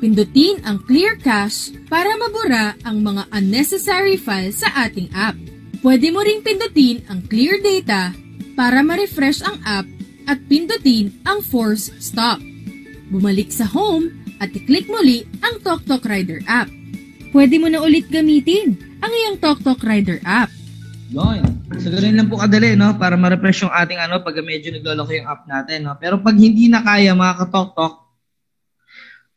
Pindutin ang Clear Cache para mabura ang mga unnecessary files sa ating app. Pwede mo ring pindutin ang Clear Data para ma-refresh ang app at pindutin ang Force Stop. Bumalik sa home at i-click muli ang TokTok Rider app. Pwede mo na ulit gamitin ang iyong TokTok Rider app. Yun. So, ganun lang po kadali, no? Para ma-refresh yung ating ano, pag medyo nagloloko yung app natin, no? Pero pag hindi na kaya, mga katok-tok,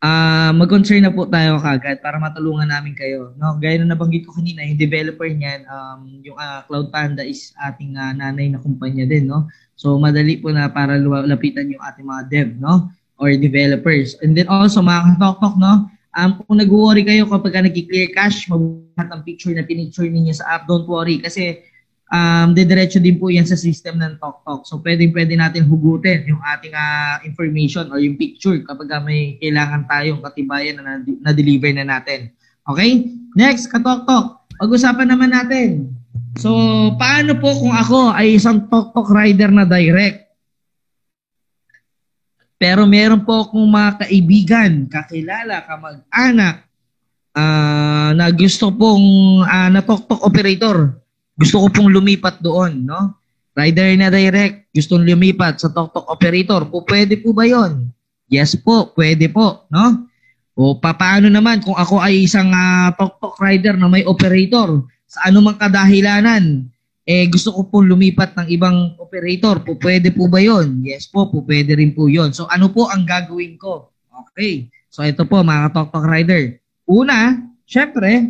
uh, mag-concern na po tayo kagad para matulungan namin kayo. No? Gaya na nabanggit ko kanina, yung developer niyan, um, yung uh, Cloud Panda is ating uh, nanay na kumpanya din. No? So, madali po na para lapitan yung ating mga dev. No? or developers. And then also, mga katok no? Um, kung nag-worry kayo kapag nag-clear cache, mabuhat ang picture na pinicture ninyo sa app, don't worry. Kasi um, dediretso din po yan sa system ng TokTok. So, pwedeng pwede natin hugutin yung ating uh, information or yung picture kapag may kailangan tayong katibayan na na-deliver na natin. Okay? Next, katok-tok. Pag-usapan naman natin. So, paano po kung ako ay isang TokTok rider na direct? Pero meron po akong mga kaibigan, kakilala, kamag-anak, uh, na gusto pong uh, na tok operator. Gusto ko pong lumipat doon, no? Rider na direct, gustong lumipat sa tok operator. Po, pwede po ba yon? Yes po, pwede po, no? O paano naman kung ako ay isang uh, tok rider na may operator sa anumang kadahilanan, eh gusto ko po lumipat ng ibang operator. Po pwede po ba 'yon? Yes po, po pwede rin po 'yon. So ano po ang gagawin ko? Okay. So ito po mga tok rider. Una, syempre,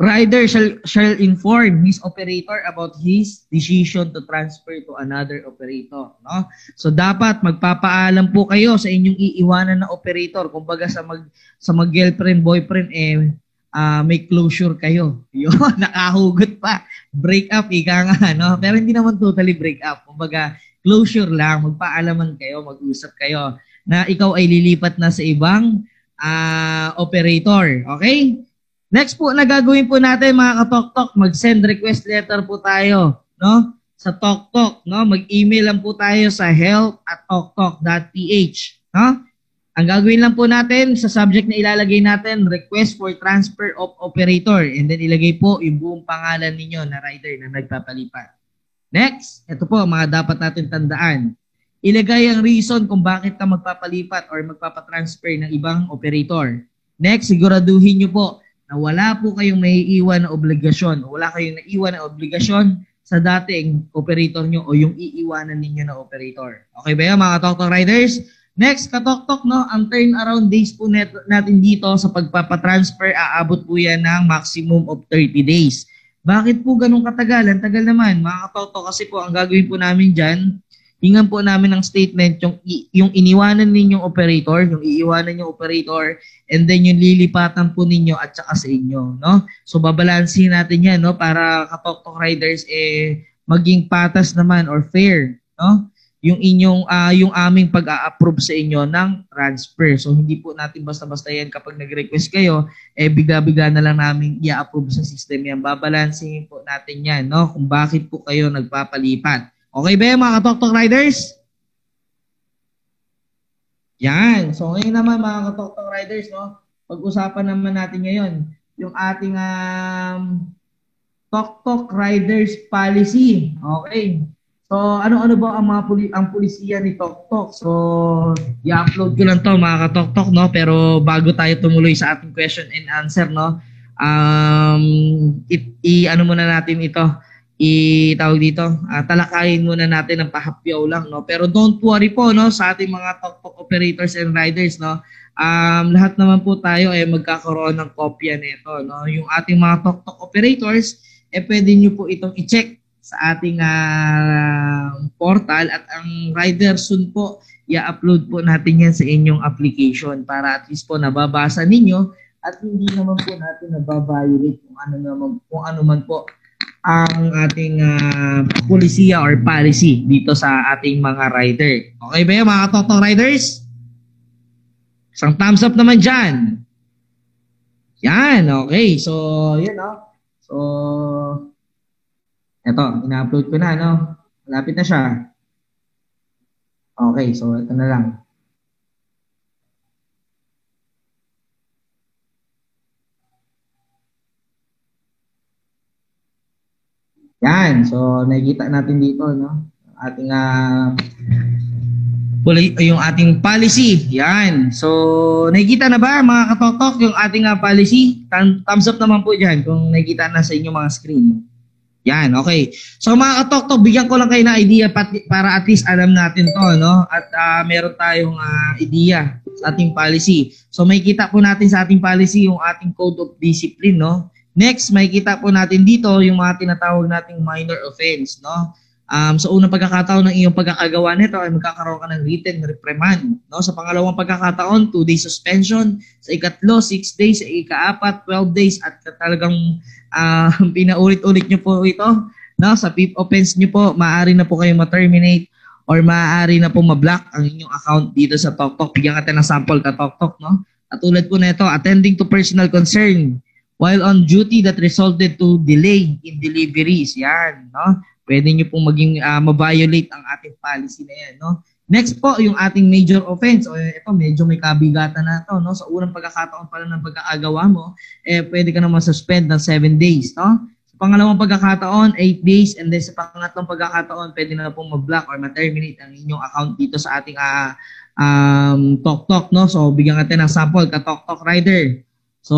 rider shall, shall inform his operator about his decision to transfer to another operator. No? So dapat magpapaalam po kayo sa inyong iiwanan na operator. Kumbaga sa mag sa mag girlfriend boyfriend eh uh, may closure kayo. Yun, nakahugot pa. Break up, ika nga, no? Pero hindi naman totally break up. Kumbaga, closure lang, magpaalaman kayo, mag-usap kayo na ikaw ay lilipat na sa ibang uh, operator. Okay? Next po na gagawin po natin mga katok-tok, mag-send request letter po tayo, no? Sa TokTok, no? Mag-email lang po tayo sa help at toktok.ph, no? Ang gagawin lang po natin sa subject na ilalagay natin, request for transfer of operator. And then ilagay po yung buong pangalan ninyo na rider na nagpapalipat. Next, ito po mga dapat natin tandaan. Ilagay ang reason kung bakit ka magpapalipat or magpapatransfer ng ibang operator. Next, siguraduhin nyo po na wala po kayong maiiwan na obligasyon wala kayong naiwan na obligasyon sa dating operator nyo o yung iiwanan ninyo na operator. Okay ba yan mga Talk Talk Riders? Next, katoktok, no, ang turnaround days po natin dito sa pagpapatransfer, aabot po yan ng maximum of 30 days. Bakit po ganun katagal? Ang tagal naman, mga katoktok, kasi po ang gagawin po namin dyan, hingan po namin ng statement yung, yung iniwanan ninyong operator, yung iiwanan yung operator, and then yung lilipatan po ninyo at saka sa inyo. No? So babalansin natin yan no? para katoktok riders eh, maging patas naman or fair. No? Yung inyong uh, yung aming pag-a-approve sa inyo ng transfer. So hindi po natin basta-basta yan kapag nag-request kayo, eh bigla-bigla na lang namin i-approve sa system yan. Babalansin po natin yan, no? Kung bakit po kayo nagpapalipat. Okay ba mga katok riders? Yan. So ngayon naman mga katok riders, no? Pag-usapan naman natin ngayon yung ating um, Tok Tok Riders Policy. Okay. So, ano-ano ba ang mga puli ang pulisiya ni TokTok? So, i-upload ko lang to mga ka-TokTok, no? Pero bago tayo tumuloy sa ating question and answer, no? Um, it, i, ano muna natin ito? I, tawag dito, uh, talakayin muna natin ng pahapyaw lang, no? Pero don't worry po, no? Sa ating mga TokTok operators and riders, no? Um, lahat naman po tayo ay eh, magkakaroon ng kopya nito, no? Yung ating mga TokTok operators, eh pwede nyo po itong i-check sa ating uh, portal at ang rider soon po i-upload po natin yan sa inyong application para at least po nababasa ninyo at hindi naman po natin nababiolate kung ano naman kung ano man po ang ating uh, polisiya or policy dito sa ating mga rider. Okay ba yan mga totong riders? Isang thumbs up naman dyan. Yan, okay. So, yun, no? So, ito, ina-upload ko na, no? Malapit na siya. Okay, so ito na lang. Yan, so nakikita natin dito, no? Ating uh, yung ating policy. Yan. So, nakikita na ba mga katotok yung ating uh, policy? Thumbs up naman po diyan kung nakikita na sa inyo mga screen. Yan, okay. So mga katok bigyan ko lang kayo ng idea para at least alam natin to, no? At uh, meron tayong uh, idea sa ating policy. So may kita po natin sa ating policy yung ating code of discipline, no? Next, may kita po natin dito yung mga tinatawag nating minor offense, no? Um, sa unang pagkakataon ng iyong pagkakagawa nito ay magkakaroon ka ng written reprimand. No? Sa pangalawang pagkakataon, 2 days suspension. Sa ikatlo, 6 days. Sa ikaapat, 12 days. At talagang uh, pinaulit-ulit nyo po ito. No? Sa fifth offense nyo po, maaari na po kayong ma-terminate or maaari na po ma-block ang inyong account dito sa TokTok. Bigyan natin ng sample ka TokTok. No? At tulad po na ito, attending to personal concern while on duty that resulted to delay in deliveries. Yan. No? pwede nyo pong maging uh, ma-violate ang ating policy na yan. No? Next po, yung ating major offense. O ito, medyo may kabigatan na to, no? Sa unang pagkakataon pa lang ng pagkakagawa mo, eh, pwede ka naman suspend ng 7 days, no? Sa pangalawang pagkakataon, 8 days. And then sa pangatlong pagkakataon, pwede na pong mag-block or ma-terminate ang inyong account dito sa ating uh, um, Tok Tok, no? So, bigyan natin ng sample, ka Tok Tok Rider. So,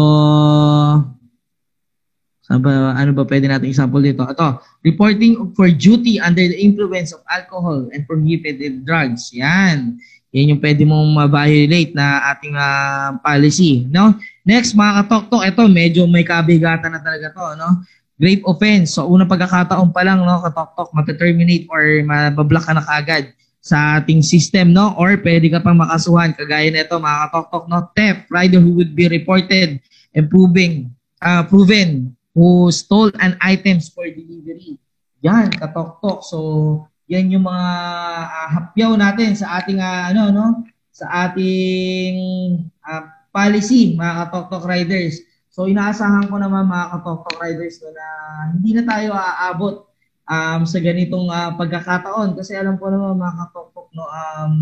saan ba, ano ba pwede natin example dito? Ito, reporting for duty under the influence of alcohol and prohibited drugs. Yan. Yan yung pwede mong ma-violate na ating uh, policy, no? Next, mga katok-tok, ito medyo may kabigatan na talaga to, no? Grave offense. So, unang pagkakataon pa lang, no, katok-tok, mata-terminate or mabablock ka na kagad sa ating system, no? Or pwede ka pang makasuhan, kagaya nito, mga katok-tok, no? Theft, rider who would be reported and proving, uh, proven who stole an items for delivery. Yan, katok-tok. So, yan yung mga uh, hapyaw natin sa ating, uh, ano, no? Sa ating uh, policy, mga katok-tok riders. So, inaasahan ko naman mga katok-tok riders no, na hindi na tayo aabot um, sa ganitong uh, pagkakataon. Kasi alam ko naman mga katoktok, no, um,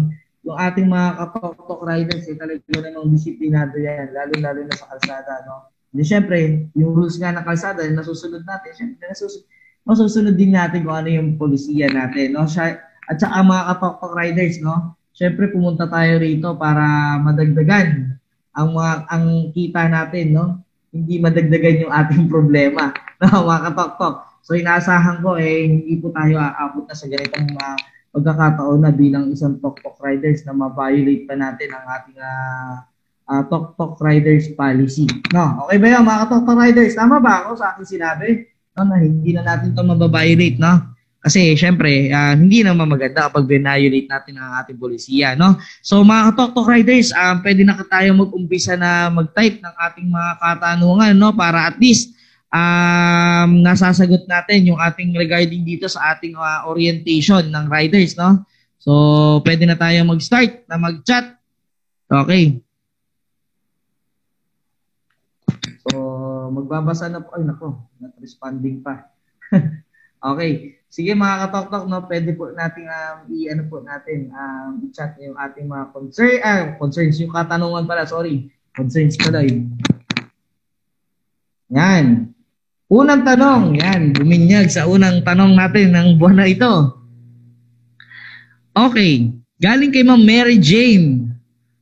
yung ating mga katoktok riders, eh, talaga namang disiplinado yan, lalo-lalo na sa kalsada. No? Hindi, syempre, yung rules nga ng kalsada, nasusunod natin, syempre, nasusunod, masusunod din natin kung ano yung polisiya natin. No? At saka mga katoktok riders, no? syempre pumunta tayo rito para madagdagan ang mga ang kita natin, no? Hindi madagdagan yung ating problema, no, mga katoktok. So inaasahan ko eh hindi po tayo aabot na sa ganitong uh, pagkakataon na bilang isang tok-tok riders na ma-violate pa natin ang ating uh, uh, tok-tok riders policy. No, okay ba yan mga tok-tok riders? Tama ba ako sa aking sinabi? No, na hindi na natin ito mababiolate, no? Kasi syempre, uh, hindi naman maganda kapag violate natin ang ating polisiya, no? So mga tok-tok riders, um, pwede na tayo mag-umpisa na mag-type ng ating mga katanungan, no? Para at least um, nasasagot natin yung ating regarding dito sa ating uh, orientation ng riders, no? So, pwede na tayo mag-start na mag-chat. Okay. So, magbabasa na po. Ay, nako, not responding pa. okay. Sige mga katoktok, no, pwede po nating um, i-ano po natin, um, i-chat yung ating mga concern, ah, concerns, yung katanungan pala, sorry. Concerns pala yun. Yan. Unang tanong, yan, buminyag sa unang tanong natin ng buwan na ito. Okay, galing kay Ma'am Mary Jane.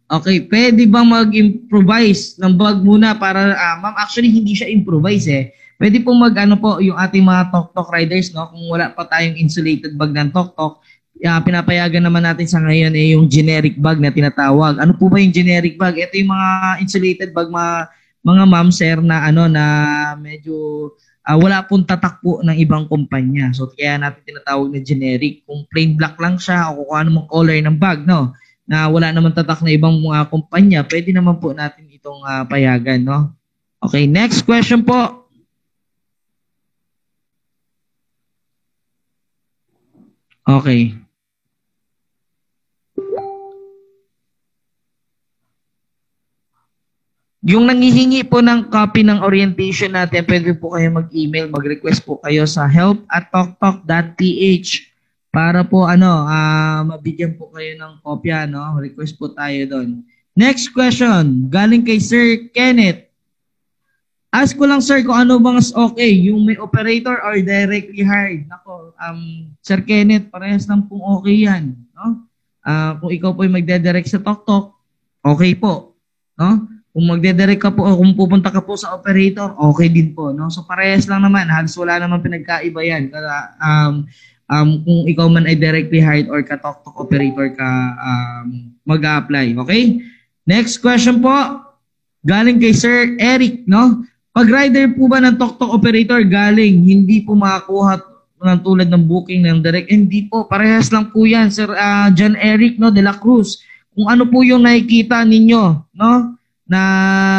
Okay, pwede bang mag-improvise ng bag muna para, uh, ma'am, actually hindi siya improvise eh. Pwede pong mag, ano po, yung ating mga tok-tok riders, no? Kung wala pa tayong insulated bag ng tok-tok, uh, pinapayagan naman natin sa ngayon eh yung generic bag na tinatawag. Ano po ba yung generic bag? Ito yung mga insulated bag, mga mga ma'am sir na ano na medyo uh, wala pong tatakpo ng ibang kumpanya. So kaya natin tinatawag na generic. Kung plain black lang siya o kung ano mong color ng bag, no, na wala naman tatak na ibang mga kumpanya, pwede naman po natin itong uh, payagan, no? Okay, next question po. Okay. Yung nangihingi po ng copy ng orientation natin, pwede po kayo mag-email, mag-request po kayo sa help at talktalk.ph para po ano, uh, mabigyan po kayo ng kopya, no? Request po tayo doon. Next question, galing kay Sir Kenneth. Ask ko lang sir kung ano bang okay, yung may operator or directly hired. Nako, um, Sir Kenneth, parehas lang pong okay yan. No? Uh, kung ikaw po ay magdedirect sa TokTok, okay po. No? Kung magdedirect ka po o kung pupunta ka po sa operator, okay din po. No? So parehas lang naman. Halos wala naman pinagkaiba yan. Kaya, um, um, kung ikaw man ay directly hired or ka-talk-talk operator ka um, mag-apply. Okay? Next question po. Galing kay Sir Eric. No? Pag rider po ba ng talk-talk operator galing, hindi po makakuha ng tulad ng booking ng direct. Hindi po. Parehas lang po yan. Sir uh, John Eric no, de la Cruz. Kung ano po yung nakikita ninyo. No? na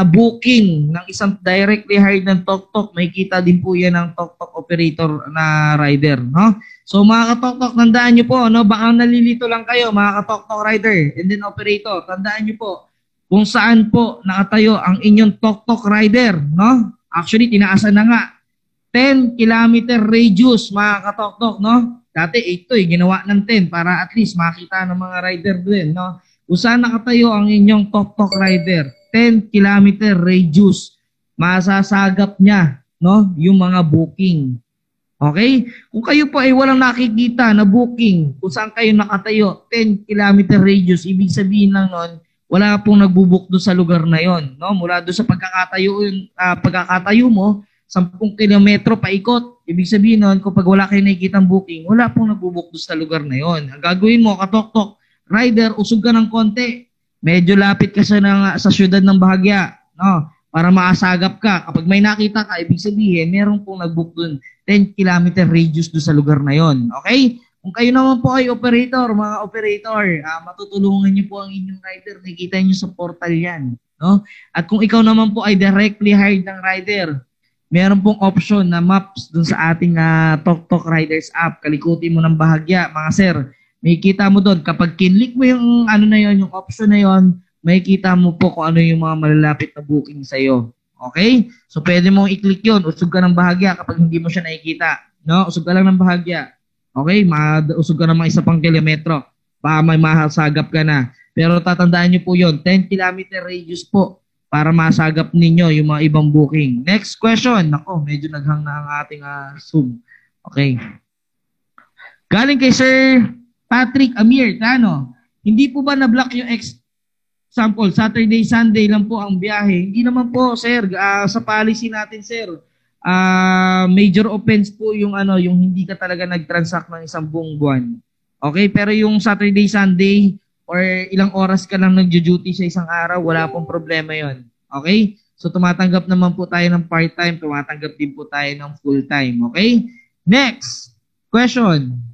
booking ng isang directly hired ng TokTok, may kita din po yan ng TokTok operator na rider, no? So mga ka-TokTok, tandaan nyo po, no? Baka nalilito lang kayo, mga ka-TokTok rider and then operator, tandaan nyo po kung saan po nakatayo ang inyong TokTok rider, no? Actually, tinaasan na nga. 10 kilometer radius, mga ka-TokTok, no? Dati 8 to eh, ginawa ng 10 para at least makita ng mga rider din, no? Kung saan nakatayo ang inyong tok-tok rider, 10 kilometer radius, masasagap niya, no? Yung mga booking. Okay? Kung kayo po ay walang nakikita na booking, kung saan kayo nakatayo, 10 kilometer radius, ibig sabihin lang nun, wala pong nagbubuk doon sa lugar na yon, no? Mula doon sa pagkakatayo uh, pagkakatayo mo, 10 kilometro paikot. Ibig sabihin nun, kapag wala kayo nakikitang booking, wala pong nagbubuk doon sa lugar na yon. Ang gagawin mo, katok-tok, rider, usog ka ng konti. Medyo lapit ka sa, ng, sa syudad ng Bahagya, no? Para maasagap ka. Kapag may nakita ka, ibig sabihin, meron pong nagbook doon 10 kilometer radius doon sa lugar na yon. Okay? Kung kayo naman po ay operator, mga operator, uh, matutulungan niyo po ang inyong rider. Nakikita niyo sa portal yan. No? At kung ikaw naman po ay directly hired ng rider, meron pong option na maps dun sa ating uh, Tok Tok Riders app. Kalikutin mo ng bahagya, mga sir. May kita mo doon. Kapag kinlik mo yung ano na yon, yung option na yon, may kita mo po kung ano yung mga malalapit na booking sa iyo. Okay? So pwede mong i-click yun. Usog ka ng bahagya kapag hindi mo siya nakikita. No? Usog ka lang ng bahagya. Okay, mausog ka ng mga isa pang kilometro. Baka may mahasagap ka na. Pero tatandaan nyo po yon 10 kilometer radius po para masagap ninyo yung mga ibang booking. Next question. Nako, medyo naghang na ang ating uh, Zoom. Okay. Galing kay Sir Patrick Amir, Tano, hindi po ba na-block yung example, Saturday, Sunday lang po ang biyahe? Hindi naman po, sir. Uh, sa policy natin, sir, uh, major offense po yung ano, yung hindi ka talaga nag-transact ng isang buong buwan. Okay, pero yung Saturday, Sunday or ilang oras ka lang nagjo-duty sa isang araw, wala pong problema 'yon. Okay? So tumatanggap naman po tayo ng part-time, tumatanggap din po tayo ng full-time, okay? Next question.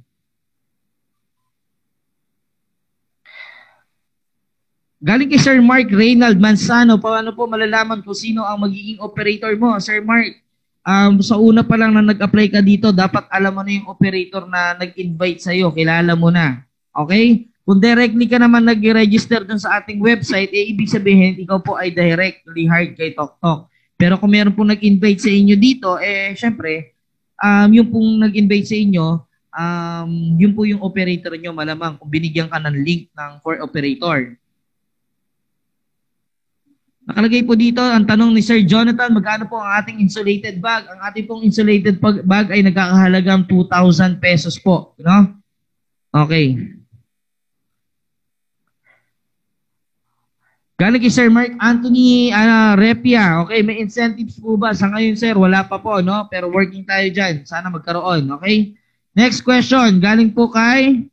Galing kay Sir Mark Reynald Mansano, paano po malalaman kung sino ang magiging operator mo? Sir Mark, um, sa una pa lang na nag-apply ka dito, dapat alam mo na yung operator na nag-invite sa'yo. Kilala mo na. Okay? Kung directly ka naman nag-register dun sa ating website, eh, ibig sabihin, ikaw po ay directly hired kay TokTok. Pero kung meron pong nag-invite sa inyo dito, eh, syempre, um, yung pong nag-invite sa inyo, um, yun po yung operator nyo malamang kung binigyan ka ng link ng for operator. Nakalagay po dito ang tanong ni Sir Jonathan, magkano po ang ating insulated bag? Ang ating pong insulated bag ay nagkakahalagang 2,000 pesos po. No? Okay. Galing kay Sir Mark Anthony uh, Repia. Okay, may incentives po ba? Sa ngayon, sir, wala pa po, no? Pero working tayo dyan. Sana magkaroon, okay? Next question. Galing po kay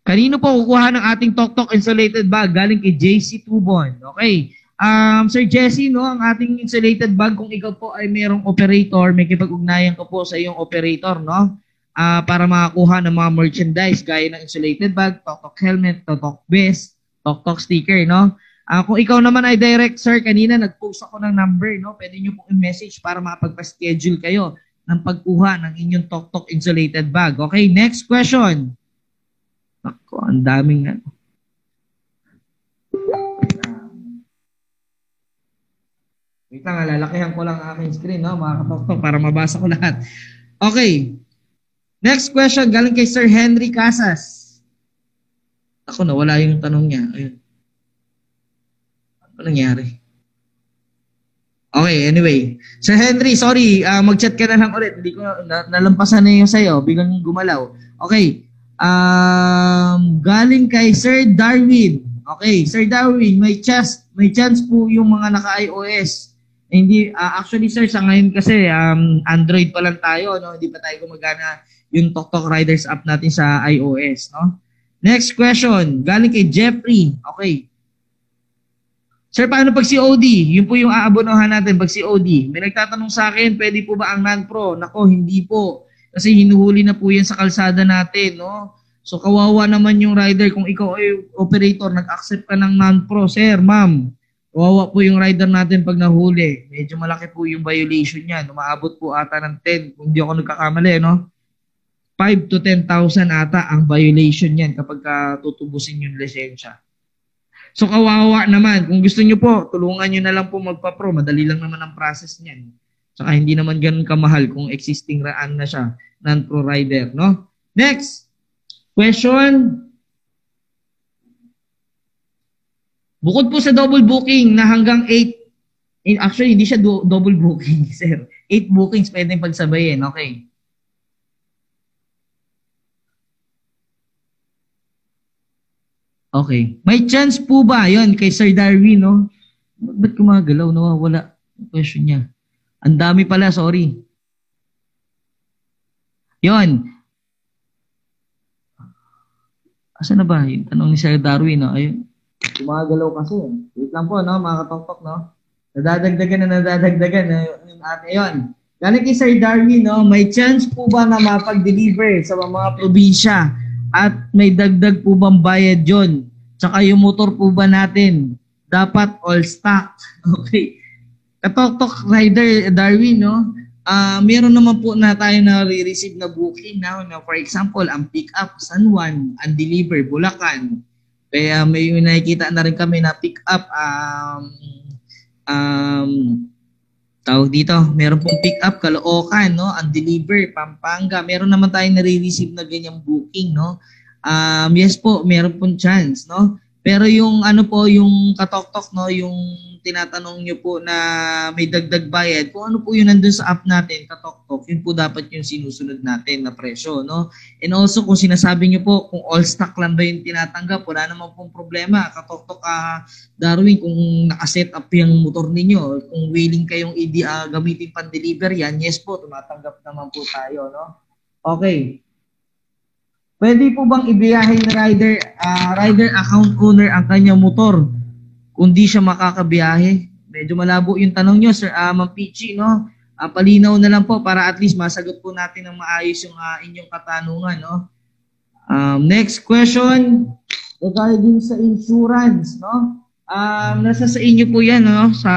Kanino po kukuha ng ating Tok Tok insulated bag? Galing kay JC Tubon. Okay. Um, Sir Jesse, no, ang ating insulated bag, kung ikaw po ay mayroong operator, may kipag-ugnayan ko po sa iyong operator, no? Uh, para makakuha ng mga merchandise gaya ng insulated bag, Tok Tok helmet, Tok Tok vest, Tok Tok sticker, no? Uh, kung ikaw naman ay direct, sir, kanina nag-post ako ng number, no? Pwede nyo pong i-message para makapagpa-schedule kayo ng pagkuha ng inyong Tok Tok insulated bag. Okay, next question. Ang daming ano. Wait lang, lalakihan ko lang ang aking screen, no, mga kapoktok, para mabasa ko lahat. Okay. Next question, galing kay Sir Henry Casas. Ako, nawala yung tanong niya. Ayun. Ano nangyari? Okay, anyway. Sir Henry, sorry, uh, mag-chat ka na lang ulit. Hindi ko na, nalampasan na yung sa'yo. Biglang gumalaw. Okay. Um, galing kay Sir Darwin. Okay, Sir Darwin, may chance, may chance po yung mga naka-iOS. Hindi uh, actually sir sa ngayon kasi um, Android pa lang tayo, no? Hindi pa tayo gumagana yung TokTok Riders app natin sa iOS, no? Next question, galing kay Jeffrey. Okay. Sir, paano pag COD? Yun po yung aabonohan natin pag COD. May nagtatanong sa akin, pwede po ba ang non-pro? Nako, hindi po. Kasi hinuhuli na po yan sa kalsada natin, no? So kawawa naman yung rider kung ikaw ay operator, nag-accept ka ng non-pro, sir, ma'am. Kawawa po yung rider natin pag nahuli. Medyo malaki po yung violation niya. Umaabot po ata ng 10, kung di ako nagkakamali, no? 5 to 10,000 ata ang violation niyan kapag ka tutubusin yung lisensya. So kawawa naman. Kung gusto niyo po, tulungan niyo na lang po magpa-pro. Madali lang naman ang process niyan. Saka hindi naman ganun kamahal kung existing raan na siya, non-pro rider, no? Next, question. Bukod po sa double booking na hanggang 8, in, actually hindi siya do, double booking, sir. 8 bookings pwedeng pagsabayin, okay. Okay. May chance po ba, yon kay Sir Darwin, no? Ba't kumagalaw? Nawawala question niya. Ang dami pala, sorry. Yon. Asa na ba? Yung tanong ni Sir Darwin, no? Ayun. Kumagalaw kasi. Wait lang po, no? Mga katoktok, no? Nadadagdagan na nadadagdagan. At ayun. Galing kay Sir Darwin, no? May chance po ba na mapag-deliver sa mga probinsya at may dagdag po bang bayad yon? Tsaka yung motor po ba natin, dapat all stock. Okay. Katok-tok rider Darwin, no? Uh, meron naman po na tayo na re-receive na booking now, na for example, ang pick up San Juan, ang deliver Bulacan. Kaya may nakikita na rin kami na pick up um, um, tawag dito, meron pong pick up Caloocan, no? Ang deliver Pampanga. Meron naman tayong nare-receive na ganyang booking, no? Um, yes po, meron pong chance, no? Pero yung ano po, yung katoktok, no, yung tinatanong nyo po na may dagdag bayad, kung ano po yung nandun sa app natin, katoktok, yun po dapat yung sinusunod natin na presyo, no? And also, kung sinasabi nyo po, kung all stock lang ba yung tinatanggap, wala naman pong problema. Katoktok, uh, Darwin, kung nakaset up yung motor ninyo, kung willing kayong i- uh, gamitin pan-deliver yan, yes po, tumatanggap naman po tayo, no? Okay. Pwede po bang ibiyahe ng rider, uh, rider account owner ang kanyang motor kung siya makakabiyahe? Medyo malabo yung tanong nyo, Sir uh, Ma'am Pichi, no? Uh, palinaw na lang po para at least masagot po natin ng maayos yung uh, inyong katanungan, no? Um, next question, regarding sa insurance, no? Um, nasa sa inyo po yan, no? Sa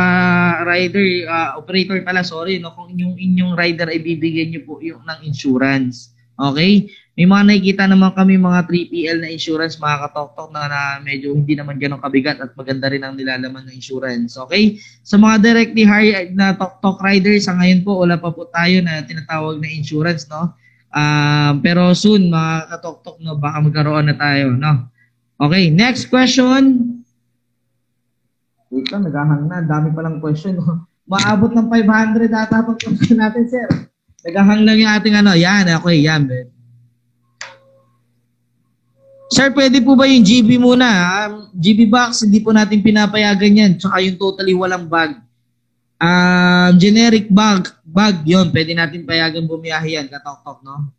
rider, uh, operator pala, sorry, no? Kung inyong, inyong rider ay bibigyan nyo po yung ng insurance. Okay? May mga nakikita naman kami mga 3PL na insurance, mga katoktok na, na medyo hindi naman ganun kabigat at maganda rin ang nilalaman ng insurance. Okay? Sa mga directly hired na tok-tok riders, sa ngayon po, wala pa po tayo na tinatawag na insurance, no? Um, pero soon, mga katoktok, no, baka magkaroon na tayo, no? Okay, next question. Wait lang, naghahang na. Dami palang question? Maabot ng 500 ata itong question natin, sir. Naghahang lang yung ating ano. Yan, okay, yan. Ben. Sir, pwede po ba yung GB muna? Um, GB box, hindi po natin pinapayagan yan. Tsaka yung totally walang bag. Um, generic bag, bag yon pwede natin payagan bumiyahe yan, katok-tok, no?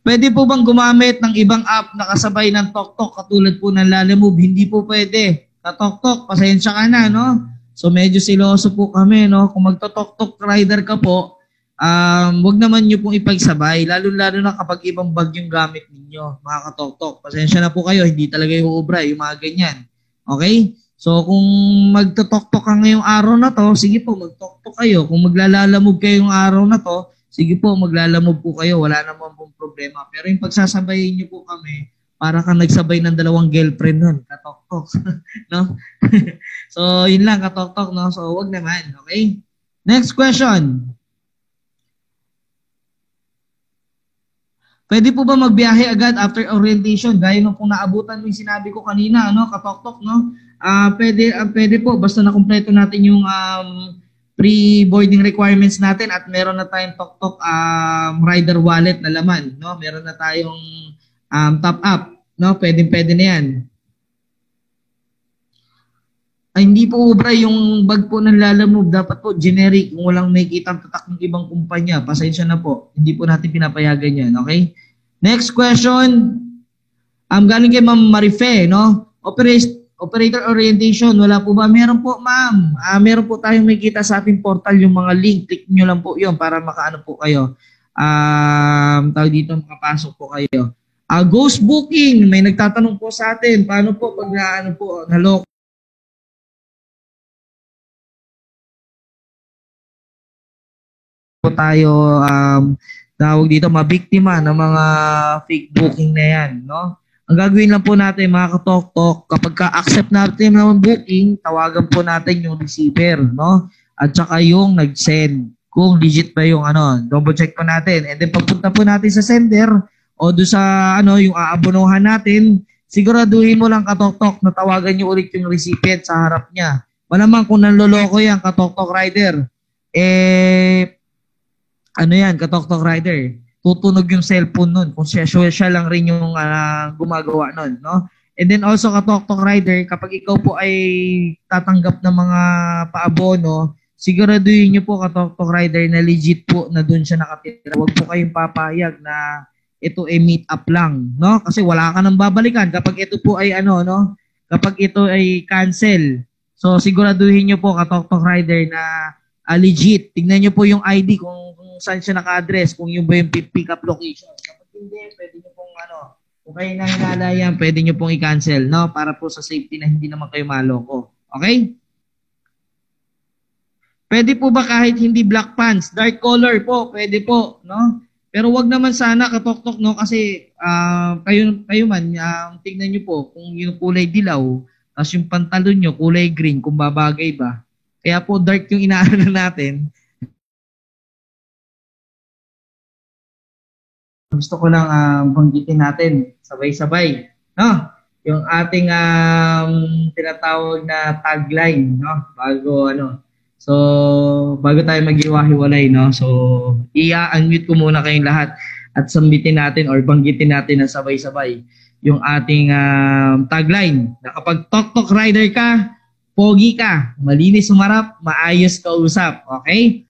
Pwede po bang gumamit ng ibang app na kasabay ng TokTok katulad po ng Lalamove? Hindi po pwede. Katok-tok, pasensya ka na, no? So medyo siloso po kami, no? Kung magto-TokTok rider ka po, um, wag naman nyo pong ipagsabay, lalo-lalo na kapag ibang bag yung gamit ninyo, mga katoktok. Pasensya na po kayo, hindi talaga yung uubra, yung mga ganyan. Okay? So, kung magtotoktok ka ngayong araw na to, sige po, magtoktok kayo. Kung maglalalamog kayo yung araw na to, sige po, maglalamog po kayo. Wala naman pong problema. Pero yung pagsasabayin nyo po kami, para kang nagsabay ng dalawang girlfriend nun, katoktok. no? so, yun lang, katoktok, no? So, wag naman, okay? Next question. Pwede po ba magbiyahe agad after orientation? Gaya nung kung naabutan mo yung sinabi ko kanina, ano, katoktok, no? Uh, pwede, uh, pwede po, basta nakumpleto natin yung um, pre-boarding requirements natin at meron na tayong tok-tok um, rider wallet na laman, no? Meron na tayong um, top up, no? Pwede, pwede na yan. Ay, hindi po ubra yung bag po ng Lalamove. Dapat po generic. Kung walang nakikita ang tatak ng ibang kumpanya, pasensya na po. Hindi po natin pinapayagan yan. Okay? Next question. Um, galing kay Ma'am Marife, no? Operation, operator orientation, wala po ba? Meron po, ma'am. Uh, meron po tayong makikita sa ating portal yung mga link. Click nyo lang po yon para makaano po kayo. Um, tawag dito, makapasok po kayo. Uh, ghost booking, may nagtatanong po sa atin, paano po pag ano po, naloko po tayo um, tawag dito mabiktima ng mga fake booking na yan, no? Ang gagawin lang po natin mga katok-tok, kapag ka-accept natin ng booking, tawagan po natin yung receiver, no? At saka yung nag-send. kung legit ba yung ano, double check po natin. And then pagpunta po natin sa sender o do sa ano, yung aabonohan natin, siguraduhin mo lang katoktok na tawagan niyo ulit yung recipient sa harap niya. Malamang kung nanloloko yan, katoktok rider, eh, ano yan, katoktok rider, tutunog yung cellphone nun. Kung siya, siya lang rin yung uh, gumagawa nun, no? And then also katoktok rider, kapag ikaw po ay tatanggap ng mga paabono, siguraduhin niyo po katoktok rider na legit po na doon siya nakatira. Huwag po kayong papayag na ito ay meet up lang, no? Kasi wala ka nang babalikan kapag ito po ay ano, no? Kapag ito ay cancel. So siguraduhin niyo po katoktok rider na uh, legit. Tingnan niyo po yung ID kung, saan siya naka-address, kung yung ba yung pick up location. Kapag hindi, pwede niyo pong ano, kung kayo nang inalayan, pwede niyo pong i-cancel, no? Para po sa safety na hindi naman kayo maloko. Okay? Pwede po ba kahit hindi black pants, dark color po, pwede po, no? Pero wag naman sana katoktok no kasi uh, kayo kayo man uh, tingnan niyo po kung yung kulay dilaw tapos yung pantalon niyo kulay green kung babagay ba. Kaya po dark yung inaano natin. Gusto ko lang uh, banggitin natin sabay-sabay, no? Yung ating um, tinatawag na tagline, no? Bago ano, So, bago tayo maghiwa-hiwalay, no? So, i-unmute ko muna kayong lahat at sambitin natin or banggitin natin na sabay-sabay yung ating uh, tagline na kapag tok-tok rider ka, pogi ka, malinis sumarap, maayos ka usap. Okay?